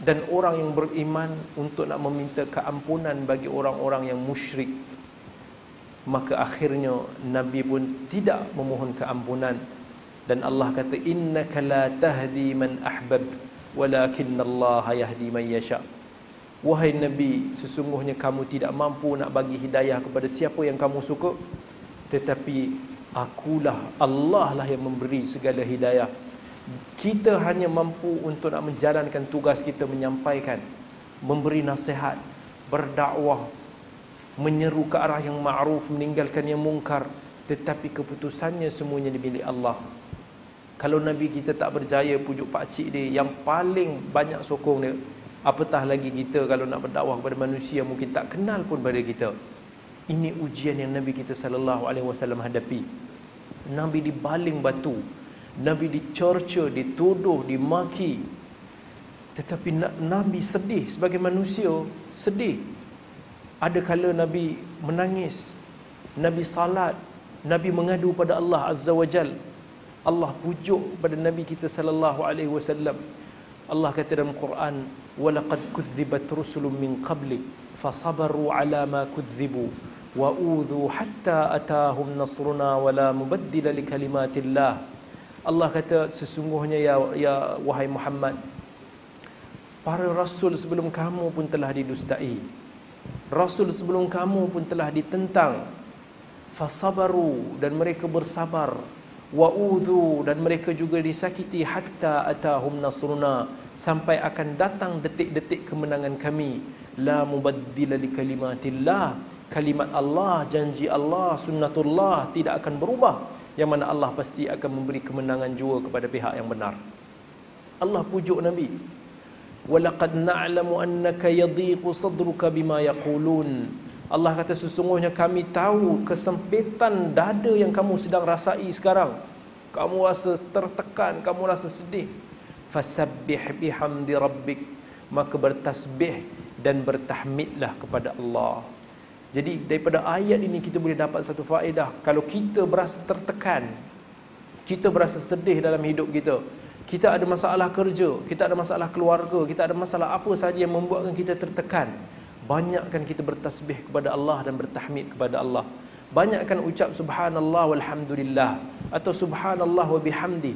dan orang yang beriman untuk nak meminta keampunan bagi orang-orang yang musyrik maka akhirnya nabi pun tidak memohon keampunan dan Allah kata innaka la tahdi man ahbabt walakinnallaha yahdi man yasha' Wahai Nabi, sesungguhnya kamu tidak mampu nak bagi hidayah kepada siapa yang kamu suka. Tetapi akulah, Allah lah yang memberi segala hidayah. Kita hanya mampu untuk nak menjalankan tugas kita menyampaikan, memberi nasihat, berdakwah, menyeru ke arah yang ma'ruf, meninggalkan yang mungkar. Tetapi keputusannya semuanya dimiliki Allah. Kalau Nabi kita tak berjaya pujuk pakcik dia, yang paling banyak sokong dia, Apatah lagi kita kalau nak berdakwah kepada manusia mungkin tak kenal pun pada kita. Ini ujian yang Nabi kita sallallahu alaihi wasallam hadapi. Nabi dibaling batu. Nabi dicerca, dituduh, dimaki. Tetapi Nabi sedih sebagai manusia, sedih. Ada kala Nabi menangis. Nabi salat, Nabi mengadu pada Allah Azza wa Jal. Allah pujuk kepada Nabi kita sallallahu alaihi wasallam. Allah kata dalam Quran, "Wa laqad kudzibat rusulun min qabli fa sabaru ala ma kudzibu wa udhu hatta atahum nasruna wa la mubaddila li kalimatillah." Allah kata sesungguhnya ya ya wahai Muhammad para rasul sebelum kamu pun telah didustai. Rasul sebelum kamu pun telah ditentang. Fasabaru dan mereka bersabar wa dan mereka juga disakiti hatta atahum nasruna sampai akan datang detik-detik kemenangan kami. La mubaddila li kalimatillah. Kalimat Allah janji Allah sunnatullah tidak akan berubah. Yang mana Allah pasti akan memberi kemenangan jua kepada pihak yang benar. Allah pujuk nabi. Walaqad na'lamu annaka yadhiqu sadruka bima yaqulun Allah kata sesungguhnya kami tahu kesempitan dada yang kamu sedang rasai sekarang. Kamu rasa tertekan kamu rasa sedih. Fasabbih bihamdi rabbik. Maka bertasbih dan bertahmidlah kepada Allah. Jadi daripada ayat ini kita boleh dapat satu faedah. Kalau kita berasa tertekan kita berasa sedih dalam hidup kita kita ada masalah kerja kita ada masalah keluarga kita ada masalah apa saja yang membuatkan kita tertekan banyakkan kita bertasbih kepada Allah dan bertahmid kepada Allah banyakkan ucap subhanallah walhamdulillah atau subhanallah wa bihamdi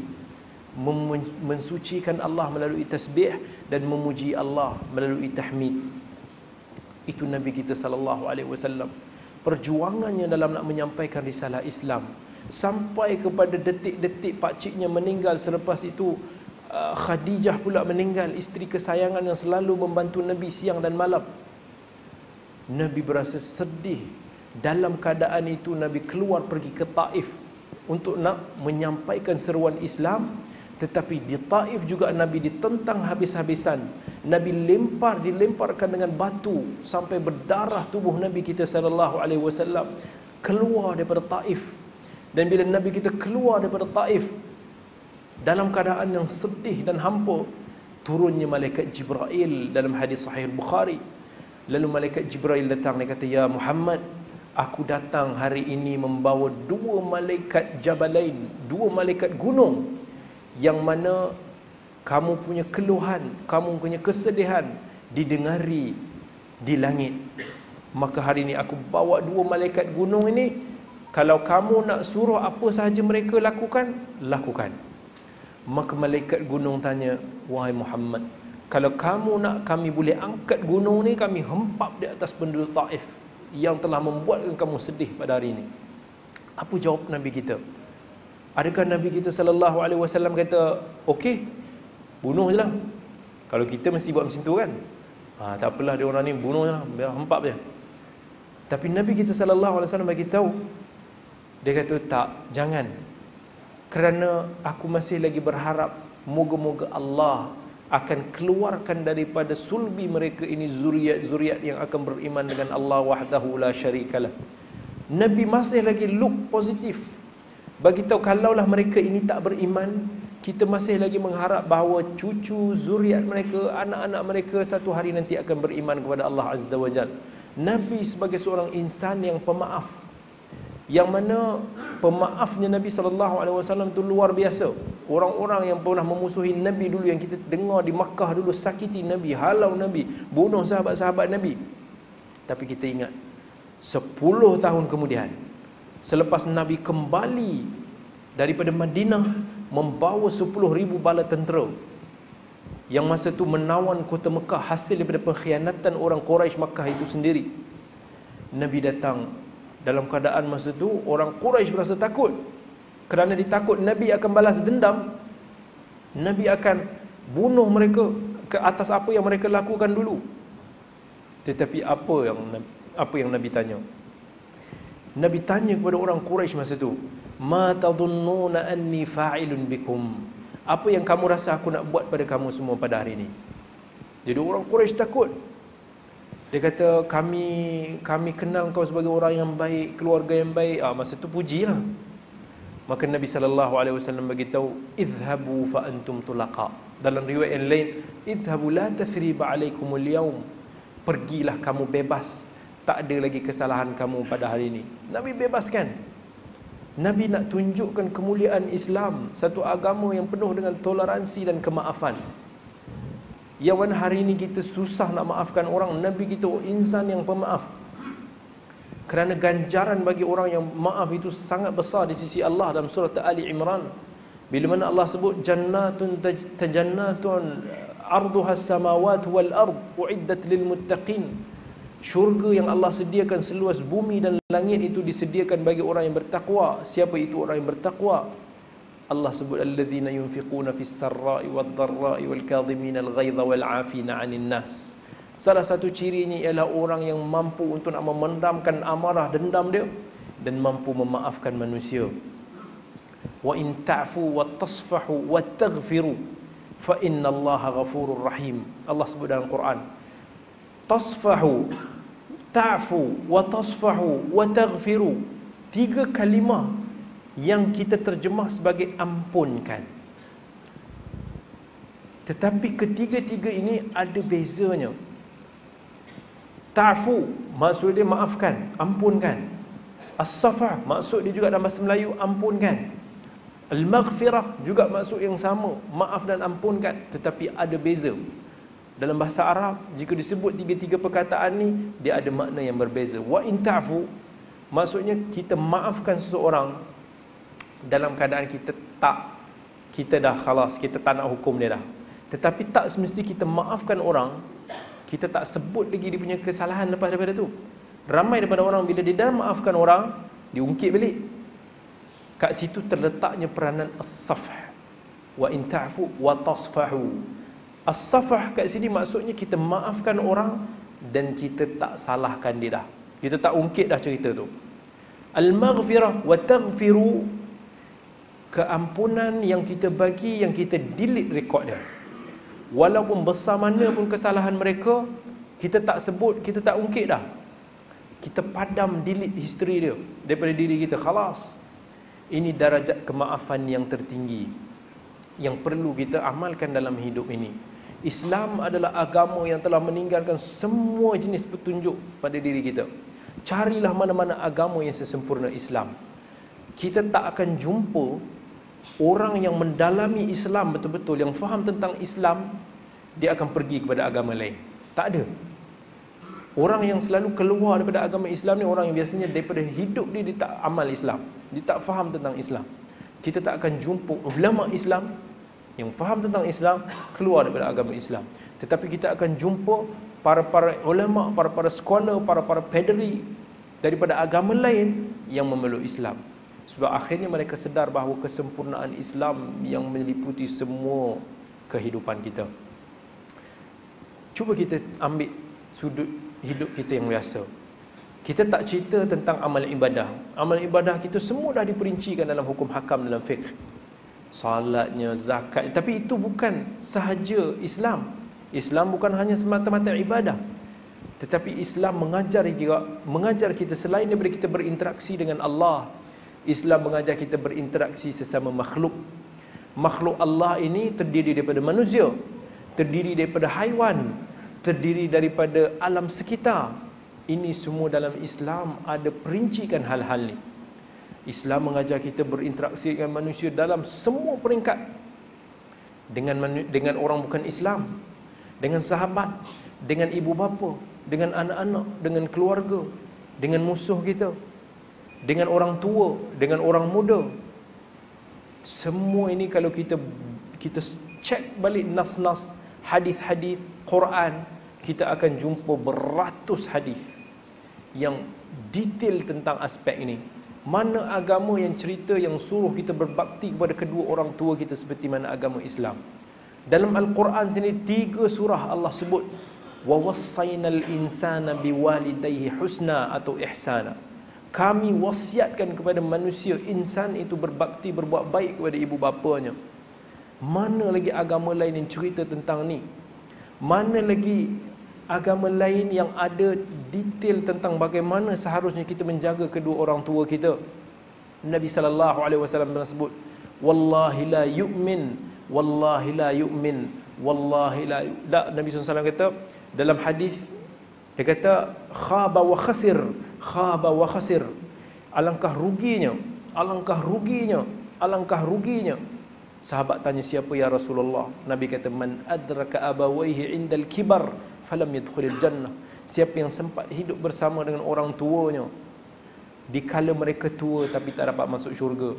mensucikan Allah melalui tasbih dan memuji Allah melalui tahmid. Itu Nabi kita sallallahu alaihi wasallam. Perjuangannya dalam nak menyampaikan risalah Islam sampai kepada detik-detik pak ciknya meninggal selepas itu uh, Khadijah pula meninggal isteri kesayangan yang selalu membantu Nabi siang dan malam. Nabi berasa sedih. Dalam keadaan itu Nabi keluar pergi ke Taif untuk nak menyampaikan seruan Islam tetapi di Taif juga Nabi ditentang habis-habisan. Nabi lempar dilemparkan dengan batu sampai berdarah tubuh Nabi kita sallallahu alaihi wasallam keluar daripada Taif. Dan bila Nabi kita keluar daripada Taif dalam keadaan yang sedih dan hampa, turunnya malaikat Jibril dalam hadis sahih Bukhari. Lalu malaikat Jibril datang dia kata, "Ya Muhammad, aku datang hari ini membawa dua malaikat Jabalain, dua malaikat gunung yang mana kamu punya keluhan, kamu punya kesedihan didengari di langit. Maka hari ini aku bawa dua malaikat gunung ini. Kalau kamu nak suruh apa sahaja mereka lakukan, lakukan. Maka malaikat gunung tanya, Wahai Muhammad, kalau kamu nak kami boleh angkat gunung ni, kami hempap di atas penduduk Taif yang telah membuatkan kamu sedih pada hari ini. Apa jawab Nabi kita? Adakah Nabi kita sallallahu alaihi wasallam kata, "Okey, bunuh jelah." Kalau kita mesti buat macam tu kan? Ah, tak apalah dia orang ni bunuh jelah, biar hempap je. Tapi Nabi kita sallallahu alaihi wasallam bagi tahu dia kata, "Tak, jangan. Kerana aku masih lagi berharap moga-moga Allah akan keluarkan daripada sulbi mereka ini zuriat-zuriat yang akan beriman dengan Allah wahdahu la syarikalah." Nabi masih lagi look positif bagi tahu kalaulah mereka ini tak beriman kita masih lagi mengharap bahawa cucu zuriat mereka, anak-anak mereka satu hari nanti akan beriman kepada Allah Azza wa. Nabi sebagai seorang insan yang pemaaf. Yang mana pemaafnya Nabi sallallahu alaihi wasallam tu luar biasa. Orang-orang yang pernah memusuhi Nabi dulu yang kita dengar di Makkah dulu sakiti Nabi, halau Nabi, bunuh sahabat-sahabat Nabi. Tapi kita ingat 10 tahun kemudian selepas Nabi kembali daripada Madinah membawa 10 ribu bala tentera yang masa itu menawan kota Mekah hasil daripada pengkhianatan orang Quraisy Mekah itu sendiri. Nabi datang dalam keadaan masa itu orang Quraisy berasa takut. Kerana ditakut Nabi akan balas dendam. Nabi akan bunuh mereka ke atas apa yang mereka lakukan dulu. Tetapi apa yang apa yang Nabi tanya? Nabi tanya kepada orang Quraisy masa itu, "Ma tadhunnuna anni fa'ilun bikum?" Apa yang kamu rasa aku nak buat pada kamu semua pada hari ini? Jadi orang Quraisy takut. Dia kata kami kami kenal kau sebagai orang yang baik, keluarga yang baik. Ah masa tu pujilah. Maka Nabi sallallahu alaihi wasallam bagi tahu, "Idhhabu fa antum tulaqa." Dalam riwayat yang lain, "Idhhabu la tathriba alaikumul yaum." Pergilah kamu bebas. Tak ada lagi kesalahan kamu pada hari ini. Nabi bebaskan. Nabi nak tunjukkan kemuliaan Islam, satu agama yang penuh dengan toleransi dan kemaafan. Yang mana hari ini kita susah nak maafkan orang, Nabi kita insan yang pemaaf. Kerana ganjaran bagi orang yang maaf itu sangat besar di sisi Allah dalam surah Ali Imran. Bila mana Allah sebut jannatun tajannatun arduha samawat wal ard uiddat lil muttaqin syurga yang Allah sediakan seluas bumi dan langit itu disediakan bagi orang yang bertakwa siapa itu orang yang bertakwa Allah sebut alladzina yunfiquna fis sarra'i wad dharra'i wal kadhimina al ghaidha wal 'afina 'anil nas. Salah satu cirinya ialah orang yang mampu untuk nak memendamkan amarah dendam dia dan mampu memaafkan manusia. Wa in ta'fu wa tasfahu wa taghfiru fa inna allaha ghafurur rahim. Allah sebut dalam Quran tasfahu ta'fu wa tasfahu wa taghfiru. Tiga kalimah yang kita terjemah sebagai ampunkan. Tetapi ketiga-tiga ini ada bezanya. Ta'fu maksud dia maafkan ampunkan. As-safa maksud dia juga dalam bahasa Melayu ampunkan. Al-maghfirah juga maksud yang sama maaf dan ampunkan. Tetapi ada beza. Dalam bahasa Arab jika disebut tiga-tiga perkataan ni dia ada makna yang berbeza. Wa in ta'fu maksudnya kita maafkan seseorang dalam keadaan kita tak kita dah khalas kita tak nak hukum dia dah. Tetapi tak semestinya kita maafkan orang kita tak sebut lagi dia punya kesalahan lepas daripada tu. Ramai daripada orang bila dia dah maafkan orang diungkit balik. Kat situ terletaknya peranan as-safh. Wa in ta'fu wa tasfahu. As-safah kat sini maksudnya kita maafkan orang dan kita tak salahkan dia dah. Kita tak ungkit dah cerita tu. Al-maghfirah wa taghfiru keampunan yang kita bagi yang kita delete rekod dia. Walaupun besar mana pun kesalahan mereka, kita tak sebut, kita tak ungkit dah. Kita padam delete history dia daripada diri kita. Khalas. Ini darajat kemaafan yang tertinggi yang perlu kita amalkan dalam hidup ini. Islam adalah agama yang telah meninggalkan semua jenis petunjuk pada diri kita. Carilah mana-mana agama yang sesempurna Islam. Kita tak akan jumpa orang yang mendalami Islam betul-betul, yang faham tentang Islam, dia akan pergi kepada agama lain. Tak ada. Orang yang selalu keluar daripada agama Islam ni orang yang biasanya daripada hidup dia, dia tak amal Islam. Dia tak faham tentang Islam. Kita tak akan jumpa ulama Islam yang faham tentang Islam keluar daripada agama Islam. Tetapi kita akan jumpa para-para ulama, para-para sekolah, para-para pederi daripada agama lain yang memeluk Islam. Sebab akhirnya mereka sedar bahawa kesempurnaan Islam yang meliputi semua kehidupan kita. Cuba kita ambil sudut hidup kita yang biasa. Kita tak cerita tentang amal ibadah. Amal ibadah kita semua dah diperincikan dalam hukum hakam dalam fiqh salatnya, zakat. Tapi itu bukan sahaja Islam. Islam bukan hanya semata-mata ibadah. Tetapi Islam mengajar juga mengajar kita selain daripada kita berinteraksi dengan Allah. Islam mengajar kita berinteraksi sesama makhluk. makhluk Allah ini terdiri daripada manusia, terdiri daripada haiwan, terdiri daripada alam sekitar. Ini semua dalam Islam ada perincikan hal-hal ni. Islam mengajar kita berinteraksi dengan manusia dalam semua peringkat. Dengan dengan orang bukan Islam, dengan sahabat, dengan ibu bapa, dengan anak-anak, dengan keluarga, dengan musuh kita, dengan orang tua, dengan orang muda, semua ini kalau kita kita cek balik nas-nas hadis-hadis Quran kita akan jumpa beratus hadis yang detail tentang aspek ini. Mana agama yang cerita yang suruh kita berbakti kepada kedua orang tua kita seperti mana agama Islam. Dalam al-Quran sini tiga surah Allah sebut wa wassaynal insana biwalidayhi husna atau ihsana kami wasiatkan kepada manusia insan itu berbakti berbuat baik kepada ibu bapanya. Mana lagi agama lain yang cerita tentang ni? Mana lagi agama lain yang ada detail tentang bagaimana seharusnya kita menjaga kedua orang tua kita? Nabi sallallahu alaihi wasallam pernah sebut wallahi la yu'min wallahi la yu'min wallahi la da, Nabi SAW kata dalam hadis dia kata khaba wa khasir khaba wa khasir. Alangkah ruginya alangkah ruginya alangkah ruginya. Sahabat tanya siapa ya Rasulullah? Nabi kata man adraka abawaihi indal kibar falam yadkhulil jannah. Siapa yang sempat hidup bersama dengan orang tuanya di kala mereka tua tapi tak dapat masuk syurga.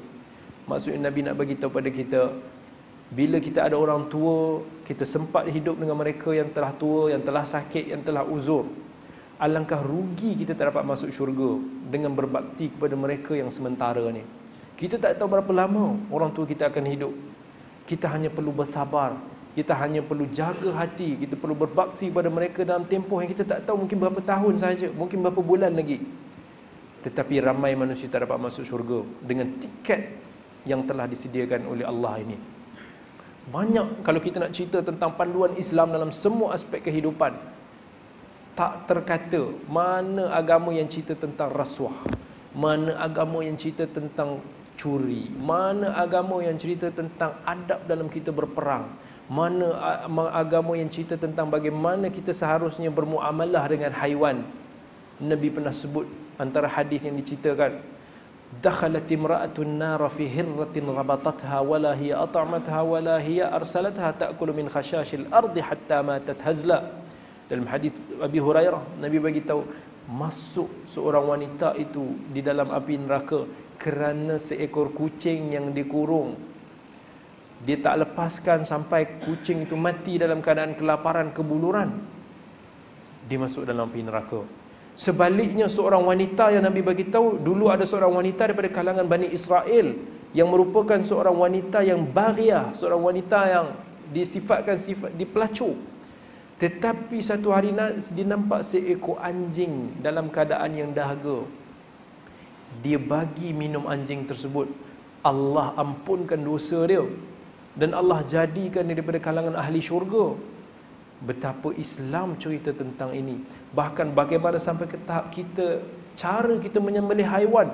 Maksudnya nabi nak bagi tahu pada kita bila kita ada orang tua kita sempat hidup dengan mereka yang telah tua yang telah sakit yang telah uzur alangkah rugi kita tak dapat masuk syurga dengan berbakti kepada mereka yang sementara ni. Kita tak tahu berapa lama orang tua kita akan hidup. Kita hanya perlu bersabar. Kita hanya perlu jaga hati. Kita perlu berbakti kepada mereka dalam tempoh yang kita tak tahu mungkin berapa tahun saja, mungkin berapa bulan lagi. Tetapi ramai manusia tak dapat masuk syurga dengan tiket yang telah disediakan oleh Allah ini. Banyak kalau kita nak cerita tentang panduan Islam dalam semua aspek kehidupan, tak terkata mana agama yang cerita tentang rasuah mana agama yang cerita tentang curi mana agama yang cerita tentang adab dalam kita berperang mana agama yang cerita tentang bagaimana kita seharusnya bermuamalah dengan haiwan. Nabi pernah sebut antara hadis yang diceritakan dakhalat imra'atun nar fi hirratin rabatatha wala hiya at'amatha wala hiya arsalatha ta'kulu min khashashil ardi hatta matat hazla dalam hadis Abi Hurairah Nabi bagi tahu masuk seorang wanita itu di dalam api neraka kerana seekor kucing yang dikurung. Dia tak lepaskan sampai kucing itu mati dalam keadaan kelaparan kebuluran. Dia masuk dalam api neraka. Sebaliknya seorang wanita yang Nabi bagi tahu dulu ada seorang wanita daripada kalangan Bani Israel yang merupakan seorang wanita yang bariah seorang wanita yang disifatkan sifat dipelacur tetapi satu hari dia nampak seekor anjing dalam keadaan yang dahaga. Dia bagi minum anjing tersebut. Allah ampunkan dosa dia. Dan Allah jadikan dia daripada kalangan ahli syurga. Betapa Islam cerita tentang ini. Bahkan bagaimana sampai ke tahap kita, cara kita menyembelih haiwan.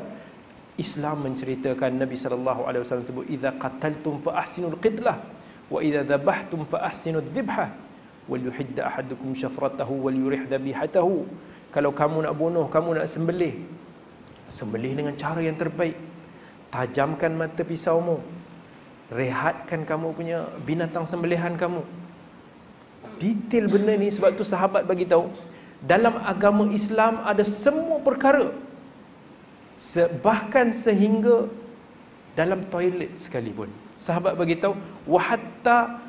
Islam menceritakan Nabi SAW sebut, Iza qataltum fa ahsinul qidlah. Wa iza dhabahtum fa ahsinul dhibhah walyuhidda ahadukum syafratahu walyurih dhabihatahu kalau kamu nak bunuh kamu nak sembelih sembelih dengan cara yang terbaik. Tajamkan mata pisaumu. Rehatkan kamu punya binatang sembelihan kamu. Detail benda ni sebab tu sahabat bagi tahu dalam agama Islam ada semua perkara. Bahkan sehingga dalam toilet sekalipun. Sahabat bagi tahu wa hatta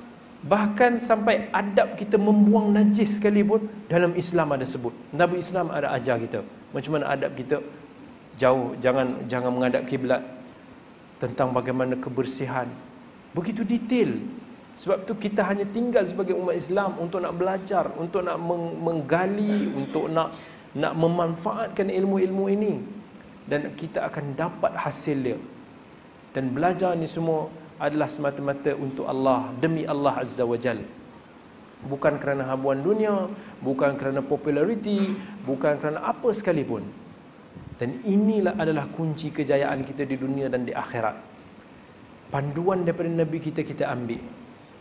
Bahkan sampai adab kita membuang najis sekalipun dalam Islam ada sebut. Nabi Islam ada ajar kita. Macam mana adab kita jauh jangan jangan menghadap kiblat tentang bagaimana kebersihan. Begitu detail. Sebab tu kita hanya tinggal sebagai umat Islam untuk nak belajar, untuk nak menggali, untuk nak nak memanfaatkan ilmu-ilmu ini dan kita akan dapat hasil dia. Dan belajar ni semua adalah semata-mata untuk Allah demi Allah Azza wa Jal. Bukan kerana habuan dunia bukan kerana populariti bukan kerana apa sekalipun. Dan inilah adalah kunci kejayaan kita di dunia dan di akhirat. Panduan daripada nabi kita kita ambil.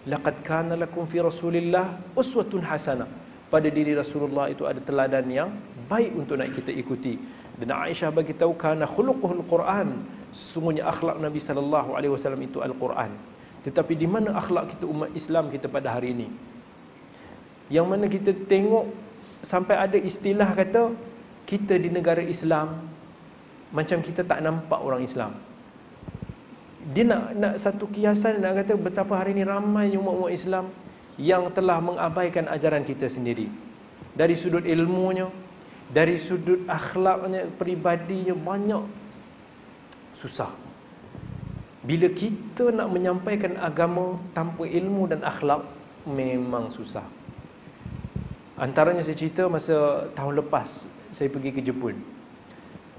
Laqad kana lakum fi rasulillah uswatun hasanah pada diri Rasulullah itu ada teladan yang baik untuk nak kita ikuti dan Aisyah bagi tahu kana khuluquhul Quran. Sungguhnya akhlak Nabi sallallahu alaihi wasallam itu Al-Quran. Tetapi di mana akhlak kita umat Islam kita pada hari ini? Yang mana kita tengok sampai ada istilah kata kita di negara Islam macam kita tak nampak orang Islam. Dia nak nak satu kiasan nak kata betapa hari ini ramai umat-umat Islam yang telah mengabaikan ajaran kita sendiri. Dari sudut ilmunya dari sudut akhlaknya peribadinya banyak. Susah. Bila kita nak menyampaikan agama tanpa ilmu dan akhlak memang susah. Antaranya saya cerita masa tahun lepas saya pergi ke Jepun.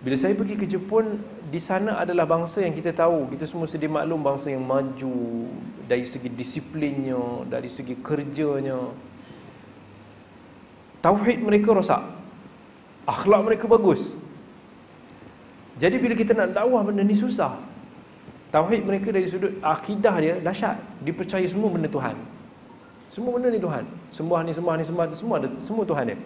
Bila saya pergi ke Jepun di sana adalah bangsa yang kita tahu. Kita semua sedia maklum bangsa yang maju dari segi disiplinnya dari segi kerjanya. Tauhid mereka rosak akhlak mereka bagus jadi bila kita nak dakwah benda ni susah tauhid mereka dari sudut akidah dia dahsyat dipercaya semua benda Tuhan semua benda ni Tuhan sembah ni sembah ni sembah ni semua ada semua Tuhan dia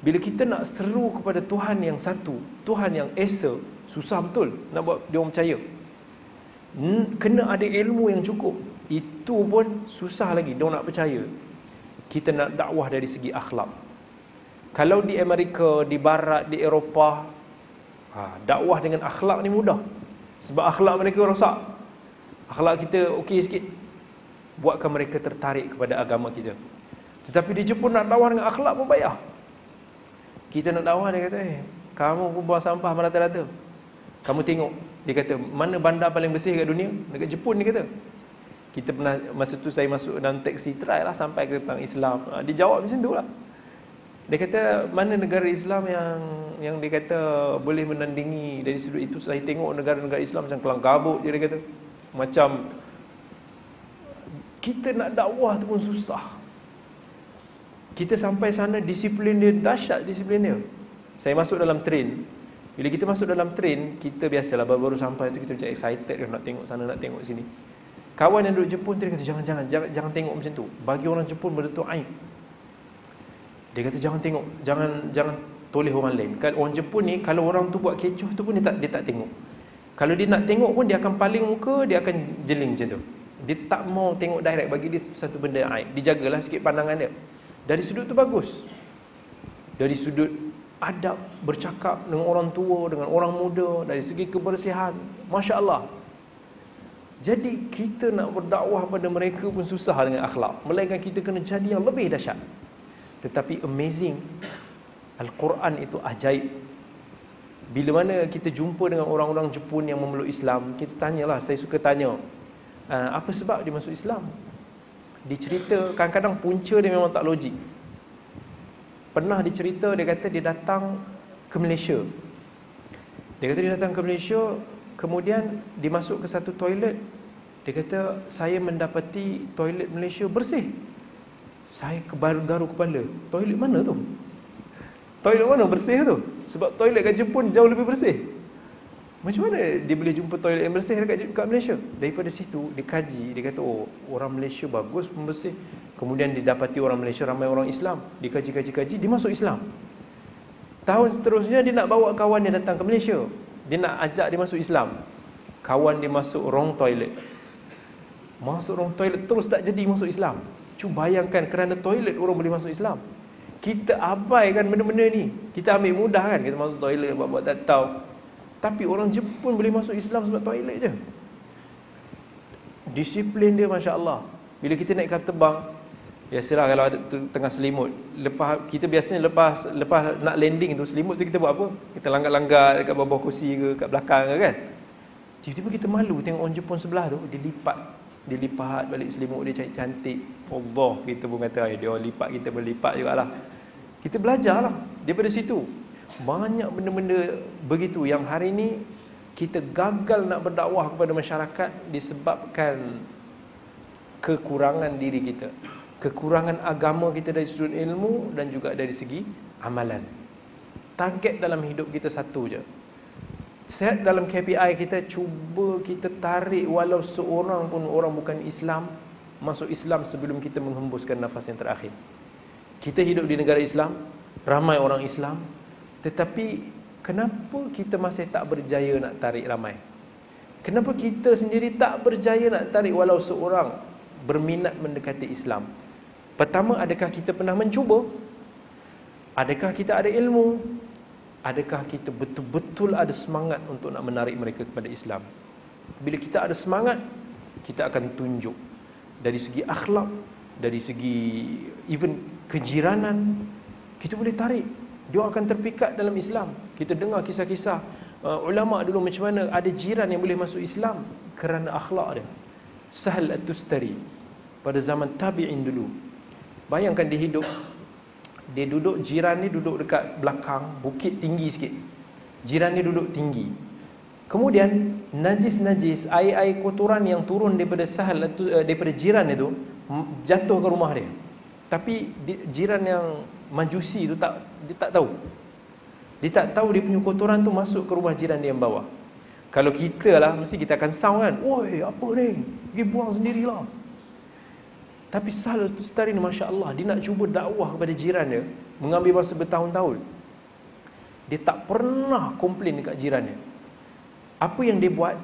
bila kita nak seru kepada Tuhan yang satu, Tuhan yang esa, susah betul nak buat dia orang percaya. Kena ada ilmu yang cukup. Itu pun susah lagi dia nak percaya. Kita nak dakwah dari segi akhlak. Kalau di Amerika, di barat, di Eropah, ha, dakwah dengan akhlak ni mudah. Sebab akhlak mereka rosak. Akhlak kita okey sikit. Buatkan mereka tertarik kepada agama kita. Tetapi di Jepun nak dakwah dengan akhlak pun payah. Kita nak dakwah dia kata, eh, kamu pun buang sampah merata-rata. Kamu tengok, dia kata, mana bandar paling bersih kat dunia? Dekat Jepun dia kata. Kita pernah, masa tu saya masuk dalam taksi, try lah sampai ke tentang Islam. Ha, dia jawab macam tu lah. Dia kata, mana negara Islam yang yang dia kata boleh menandingi dari sudut itu. Saya tengok negara-negara Islam macam kelang kabut dia, dia kata. Macam, kita nak dakwah tu pun susah. Kita sampai sana disiplin dia dahsyat disiplin dia. Saya masuk dalam train. Bila kita masuk dalam train, kita biasalah baru-baru sampai tu kita macam excited nak tengok sana nak tengok sini. Kawan yang duduk Jepun tu dia kata jangan jangan jangan jangan tengok macam tu. Bagi orang Jepun benda tu aib. Dia kata jangan tengok, jangan jangan toleh orang lain. Kalau orang Jepun ni kalau orang tu buat kecoh tu pun dia tak dia tak tengok. Kalau dia nak tengok pun dia akan paling muka, dia akan jeling macam tu. Dia tak mau tengok direct bagi dia satu benda aib. Dijagalah sikit pandangan dia. Dari sudut tu bagus. Dari sudut adab bercakap dengan orang tua, dengan orang muda, dari segi kebersihan, masya-Allah. Jadi kita nak berdakwah pada mereka pun susah dengan akhlak. Melainkan kita kena jadi yang lebih dahsyat. Tetapi amazing Al-Quran itu ajaib. Bila mana kita jumpa dengan orang-orang Jepun yang memeluk Islam, kita tanyalah, saya suka tanya, ah, apa sebab dia masuk Islam? dicerita kadang-kadang punca dia memang tak logik pernah dicerita dia kata dia datang ke Malaysia dia kata dia datang ke Malaysia kemudian dimasuk ke satu toilet dia kata saya mendapati toilet Malaysia bersih saya kebaru-garu kepala toilet mana tu toilet mana bersih tu sebab toilet kat Jepun jauh lebih bersih macam mana dia boleh jumpa toilet yang bersih dekat, dekat Malaysia? Daripada situ, dia kaji. Dia kata, oh, orang Malaysia bagus pembersih. Kemudian didapati orang Malaysia ramai orang Islam. Dikaji-kaji-kaji, dia masuk Islam. Tahun seterusnya, dia nak bawa kawan dia datang ke Malaysia. Dia nak ajak dia masuk Islam. Kawan dia masuk wrong toilet. Masuk wrong toilet, terus tak jadi masuk Islam. Cuba bayangkan, kerana toilet orang boleh masuk Islam. Kita abaikan benda-benda ni. Kita ambil mudah kan, kita masuk toilet, buat-buat tak tahu. Tapi orang Jepun boleh masuk Islam sebab toilet je. Disiplin dia Masya Allah. Bila kita naik kapal terbang, biasalah kalau ada tengah selimut. Lepas kita biasanya lepas lepas nak landing tu selimut tu kita buat apa? Kita langgar-langgar dekat bawah kursi ke, kat belakang ke kan? Tiba-tiba kita malu tengok orang Jepun sebelah tu, dia lipat. Dia lipat balik selimut dia cantik-cantik. Allah, kita pun kata, dia lipat, kita berlipat jugalah. Kita belajarlah daripada situ. Banyak benda-benda begitu yang hari ini kita gagal nak berdakwah kepada masyarakat disebabkan kekurangan diri kita. Kekurangan agama kita dari sudut ilmu dan juga dari segi amalan. Target dalam hidup kita satu je. set dalam KPI kita cuba kita tarik walau seorang pun orang bukan Islam masuk Islam sebelum kita menghembuskan nafas yang terakhir. Kita hidup di negara Islam, ramai orang Islam, tetapi kenapa kita masih tak berjaya nak tarik ramai? Kenapa kita sendiri tak berjaya nak tarik walau seorang berminat mendekati Islam? Pertama, adakah kita pernah mencuba? Adakah kita ada ilmu? adakah kita betul-betul ada semangat untuk nak menarik mereka kepada Islam bila kita ada semangat kita akan tunjuk dari segi akhlak dari segi even kejiranan kita boleh tarik. Dia akan terpikat dalam Islam. Kita dengar kisah-kisah uh, ulama dulu macam mana ada jiran yang boleh masuk Islam kerana akhlak dia. Sahal At-Tustari pada zaman tabi'in dulu. Bayangkan dia hidup dia duduk jiran ni duduk dekat belakang bukit tinggi sikit. Jiran ni duduk tinggi kemudian najis-najis air-air kotoran yang turun daripada sahal uh, daripada jiran itu jatuh ke rumah dia. Tapi jiran yang majusi tu tak dia tak tahu. Dia tak tahu dia punya kotoran tu masuk ke rumah jiran dia yang bawah. Kalau kita lah mesti kita akan sound kan woi apa ni? Pergi buang sendirilah. Tapi Sahal Tustari ni Masya Allah Dia nak cuba dakwah kepada jiran dia Mengambil masa bertahun-tahun. Dia tak pernah komplain dekat jiran dia Apa yang dia buat?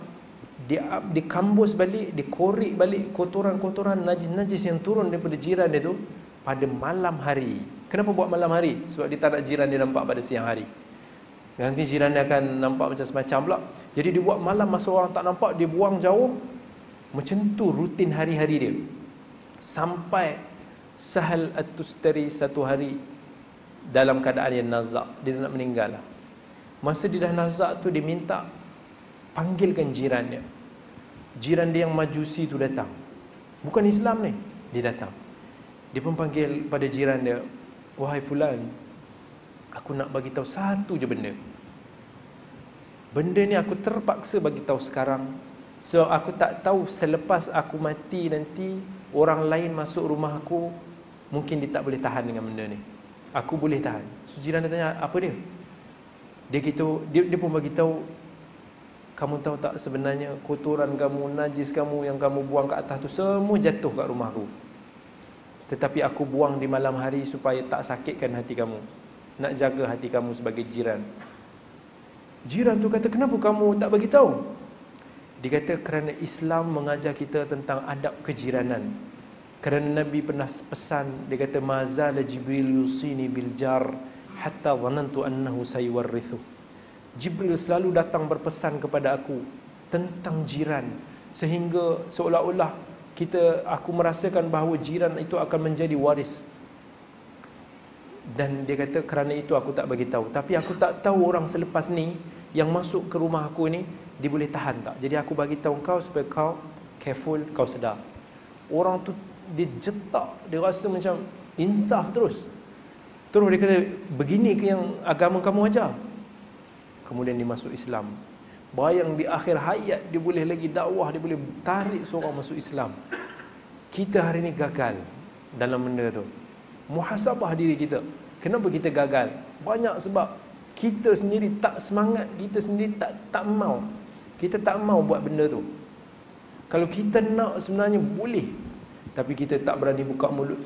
Dia, dia kambus balik Dia korek balik kotoran-kotoran Najis-najis yang turun daripada jiran dia tu Pada malam hari. Kenapa buat malam hari? Sebab dia tak nak jiran dia nampak pada siang hari. Nanti jiran dia akan nampak macam semacam pula. Jadi dia buat malam masa orang tak nampak Dia buang jauh. Macam tu rutin hari-hari dia. Sampai Sahal At-Tustari satu hari dalam keadaan yang nazak dia nak meninggal lah. masa dia dah nazak tu dia minta panggilkan jirannya jiran dia yang majusi tu datang. Bukan Islam ni dia datang. Dia pun panggil pada jiran dia wahai fulan aku nak bagi tahu satu je benda. Benda ni aku terpaksa bagi tahu sekarang. So aku tak tahu selepas aku mati nanti orang lain masuk rumah aku mungkin dia tak boleh tahan dengan benda ni. Aku boleh tahan. So jiran dia tanya apa dia? Dia gitu dia, dia pun bagi tahu kamu tahu tak sebenarnya kotoran kamu najis kamu yang kamu buang ke atas tu semua jatuh kat rumah aku tetapi aku buang di malam hari supaya tak sakitkan hati kamu nak jaga hati kamu sebagai jiran jiran tu kata kenapa kamu tak bagi tahu dia kata kerana Islam mengajar kita tentang adab kejiranan. Kerana Nabi pernah pesan, dia kata mazala Jibril yusini bil jar hatta dhanantu annahu sayuwarrithu. Jibril selalu datang berpesan kepada aku tentang jiran. Sehingga seolah-olah kita aku merasakan bahawa jiran itu akan menjadi waris. Dan dia kata kerana itu aku tak bagi tahu. Tapi aku tak tahu orang selepas ni yang masuk ke rumah aku ni dia boleh tahan tak? Jadi aku bagi tahu kau supaya kau careful kau sedar. Orang tu dia jetak dia rasa macam insaf terus. Terus dia kata begini ke yang agama kamu ajar kemudian dia masuk Islam bayang di akhir hayat dia boleh lagi dakwah dia boleh tarik seorang masuk Islam kita hari ini gagal dalam benda tu muhasabah diri kita kenapa kita gagal banyak sebab kita sendiri tak semangat kita sendiri tak tak mau kita tak mau buat benda tu. Kalau kita nak sebenarnya boleh. Tapi kita tak berani buka mulut.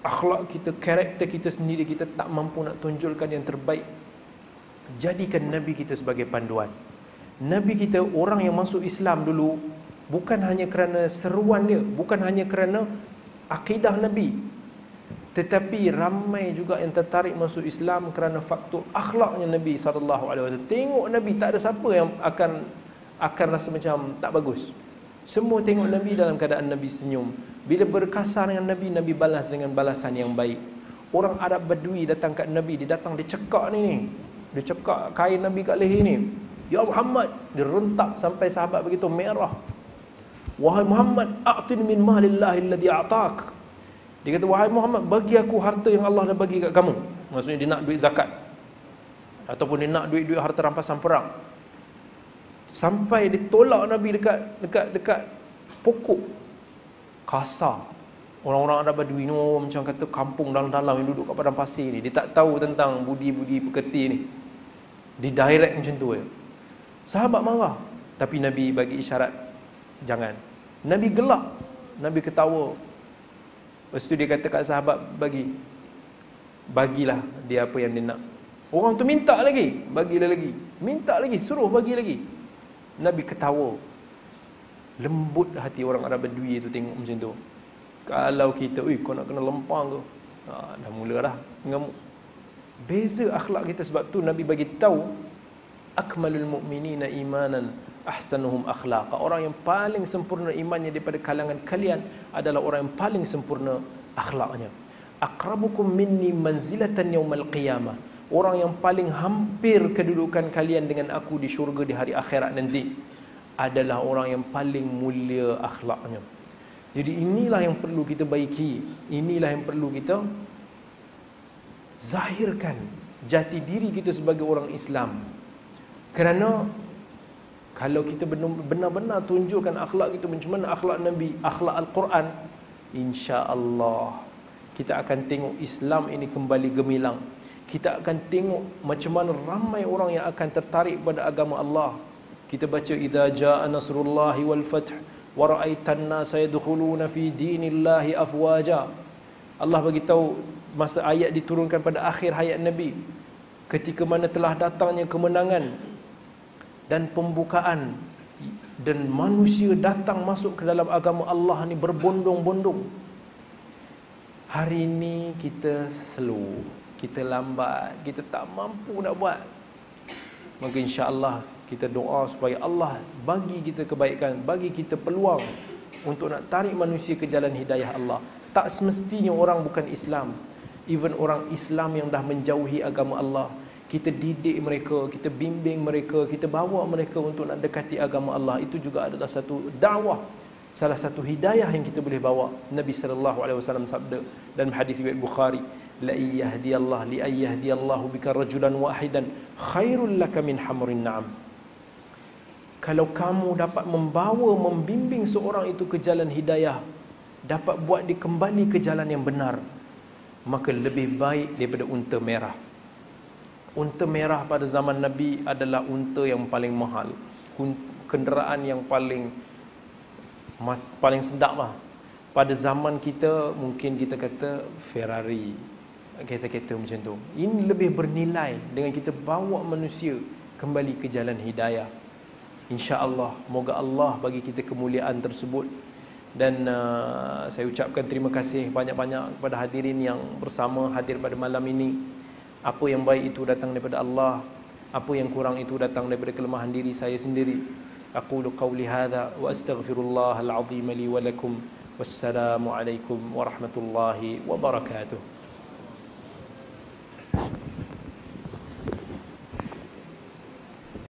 Akhlak kita, karakter kita sendiri, kita tak mampu nak tunjulkan yang terbaik. Jadikan Nabi kita sebagai panduan. Nabi kita, orang yang masuk Islam dulu, bukan hanya kerana seruan dia, bukan hanya kerana akidah Nabi, tetapi ramai juga yang tertarik masuk Islam kerana faktor akhlaknya Nabi sallallahu alaihi wasallam. Tengok Nabi tak ada siapa yang akan akan rasa macam tak bagus. Semua tengok Nabi dalam keadaan Nabi senyum. Bila berkasar dengan Nabi, Nabi balas dengan balasan yang baik. Orang Arab Badui datang kat Nabi, dia datang dia cekak ni ni. Dia cekak kain Nabi kat leher ni. Ya Muhammad, dia rentak sampai sahabat begitu merah. Wahai Muhammad, a'tin min malillahi alladhi a'tak. Dia kata, wahai Muhammad, bagi aku harta yang Allah dah bagi kat kamu. Maksudnya dia nak duit zakat. Ataupun dia nak duit-duit harta rampasan perang. Sampai dia tolak Nabi dekat dekat dekat pokok. Kasar. Orang-orang Arab Badui ni macam kata kampung dalam-dalam yang duduk kat padang pasir ni. Dia tak tahu tentang budi-budi pekerti ni. Di direct macam tu ya. Sahabat marah. Tapi Nabi bagi isyarat. Jangan. Nabi gelak. Nabi ketawa. Lepas tu dia kata kat sahabat bagi. Bagilah dia apa yang dia nak. Orang tu minta lagi. Bagilah lagi. Minta lagi. Suruh bagi lagi. Nabi ketawa. Lembut hati orang Arab Badui tu tengok macam tu. Kalau kita, ui kau nak kena lempang ke? Ha, dah mula dah. Ngamuk. Beza akhlak kita sebab tu Nabi bagi tahu akmalul mu'minina imanan ahsanuhum akhlaqa. Orang yang paling sempurna imannya daripada kalangan kalian adalah orang yang paling sempurna akhlaknya. Aqrabukum minni manzilatan yaumal qiyamah. Orang yang paling hampir kedudukan kalian dengan aku di syurga di hari akhirat nanti adalah orang yang paling mulia akhlaknya. Jadi inilah yang perlu kita baiki. Inilah yang perlu kita zahirkan jati diri kita sebagai orang Islam. Kerana kalau kita benar-benar tunjukkan akhlak kita macam mana akhlak Nabi, akhlak Al-Quran, insya-Allah kita akan tengok Islam ini kembali gemilang. Kita akan tengok macam mana ramai orang yang akan tertarik pada agama Allah. Kita baca idza jaa nasrullahi wal fath wa ra'aitan nasa yadkhuluna fi dinillahi afwaja. Allah bagi tahu masa ayat diturunkan pada akhir hayat Nabi ketika mana telah datangnya kemenangan dan pembukaan dan manusia datang masuk ke dalam agama Allah ni berbondong-bondong. Hari ini kita slow kita lambat kita tak mampu nak buat. Maka insya-Allah kita doa supaya Allah bagi kita kebaikan bagi kita peluang untuk nak tarik manusia ke jalan hidayah Allah. Tak semestinya orang bukan Islam even orang Islam yang dah menjauhi agama Allah kita didik mereka, kita bimbing mereka, kita bawa mereka untuk nak dekati agama Allah. Itu juga adalah satu dakwah. Salah satu hidayah yang kita boleh bawa. Nabi sallallahu alaihi wasallam sabda dalam hadis riwayat Bukhari, la yahdiyallah li ayyahdiyallahu bika rajulan wahidan khairul laka min hamrin na'am. Kalau kamu dapat membawa, membimbing seorang itu ke jalan hidayah, dapat buat dia kembali ke jalan yang benar, maka lebih baik daripada unta merah. Unta merah pada zaman Nabi adalah unta yang paling mahal. Kenderaan yang paling paling sedap lah. Pada zaman kita mungkin kita kata Ferrari. Kereta-kereta macam tu. Ini lebih bernilai dengan kita bawa manusia kembali ke jalan hidayah. InsyaAllah. Moga Allah bagi kita kemuliaan tersebut dan uh, saya ucapkan terima kasih banyak-banyak kepada hadirin yang bersama hadir pada malam ini. Apa yang baik itu datang daripada Allah apa yang kurang itu datang daripada kelemahan diri saya sendiri. Aqulu qawli hadha wa astaghfirullah al-azim li wa lakum. Wassalamu alaikum warahmatullahi wabarakatuh.